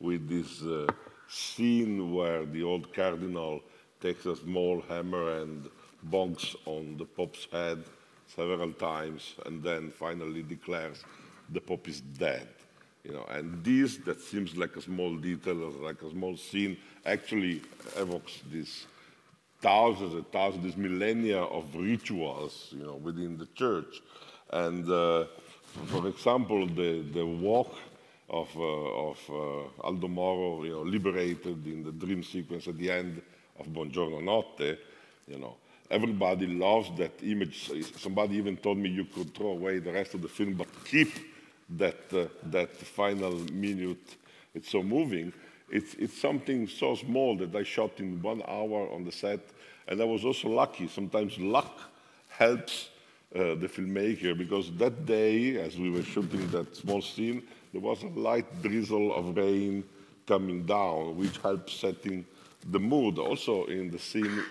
with this uh, scene where the old cardinal takes a small hammer and bonks on the Pope's head several times and then finally declares the Pope is dead. You know, and this, that seems like a small detail, like a small scene, actually evokes this thousands and thousands, this millennia of rituals, you know, within the church. And uh, for example, the, the walk of, uh, of uh, Aldo Moro, you know, liberated in the dream sequence at the end of Buongiorno Notte, you know, everybody loves that image. Somebody even told me you could throw away the rest of the film, but keep that, uh, that final minute. It's so moving. It's, it's something so small that I shot in one hour on the set, and I was also lucky. Sometimes luck helps uh, the filmmaker because that day, as we were shooting that small scene, there was a light drizzle of rain coming down, which helped setting the mood. Also, in the scene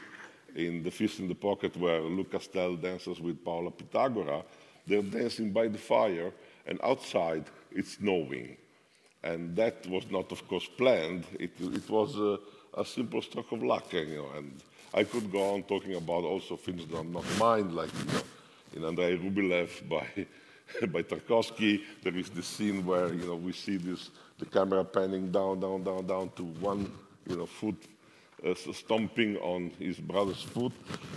in The Fist in the Pocket, where Luke Castell dances with Paola Pitagora, they're dancing by the fire, and outside it's snowing. And that was not, of course, planned. It, it was a, a simple stroke of luck, you know, and I could go on talking about also things that are not mine, like you know, in Andrei Rublev by, by Tarkovsky. There is the scene where you know we see this the camera panning down, down, down, down to one you know foot uh, stomping on his brother's foot.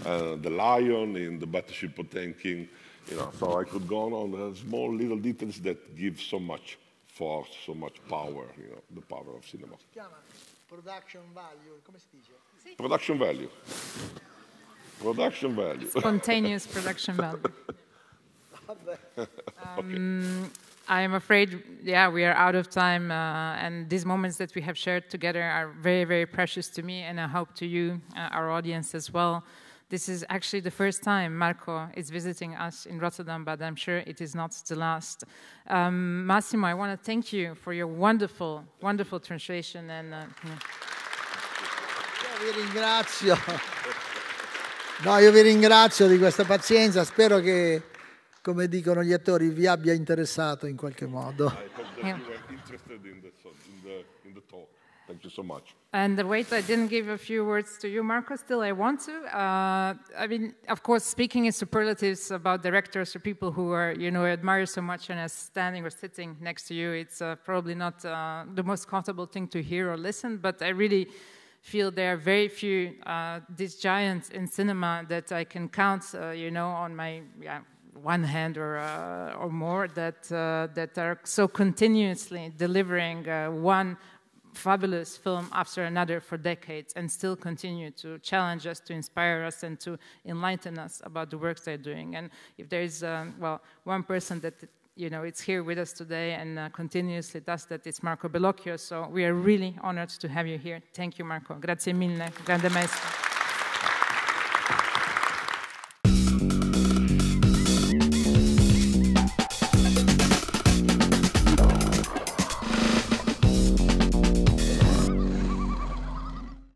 Uh, the lion in the Battleship Potemkin. You know, so I could go on on the small little details that give so much force, so much power. You know, the power of cinema. Production value, come si dice? Production value. Production value. Spontaneous production value. um, I'm afraid, yeah, we are out of time, uh, and these moments that we have shared together are very, very precious to me, and I hope to you, uh, our audience, as well. This is actually the first time Marco is visiting us in Rotterdam, but I'm sure it is not the last. Um, Massimo, I want to thank you for your wonderful, wonderful translation, and. Uh, yeah. vi ringrazio. No, io vi ringrazio di questa pazienza, spero che, come dicono gli attori, vi abbia interessato in qualche modo. Thank you so much. And wait, I didn't give a few words to you, Marco. Still, I want to. Uh, I mean, of course, speaking in superlatives about directors or people who are, you know, admire so much and are standing or sitting next to you, it's uh, probably not uh, the most comfortable thing to hear or listen. But I really feel there are very few uh, these giants in cinema that I can count, uh, you know, on my yeah, one hand or uh, or more that uh, that are so continuously delivering uh, one fabulous film after another for decades and still continue to challenge us, to inspire us, and to enlighten us about the works they're doing. And if there is, um, well, one person that you know, it's here with us today and uh, continuously does that. It's Marco Bellocchio. So we are really honored to have you here. Thank you, Marco. Grazie mille. Grande maestro.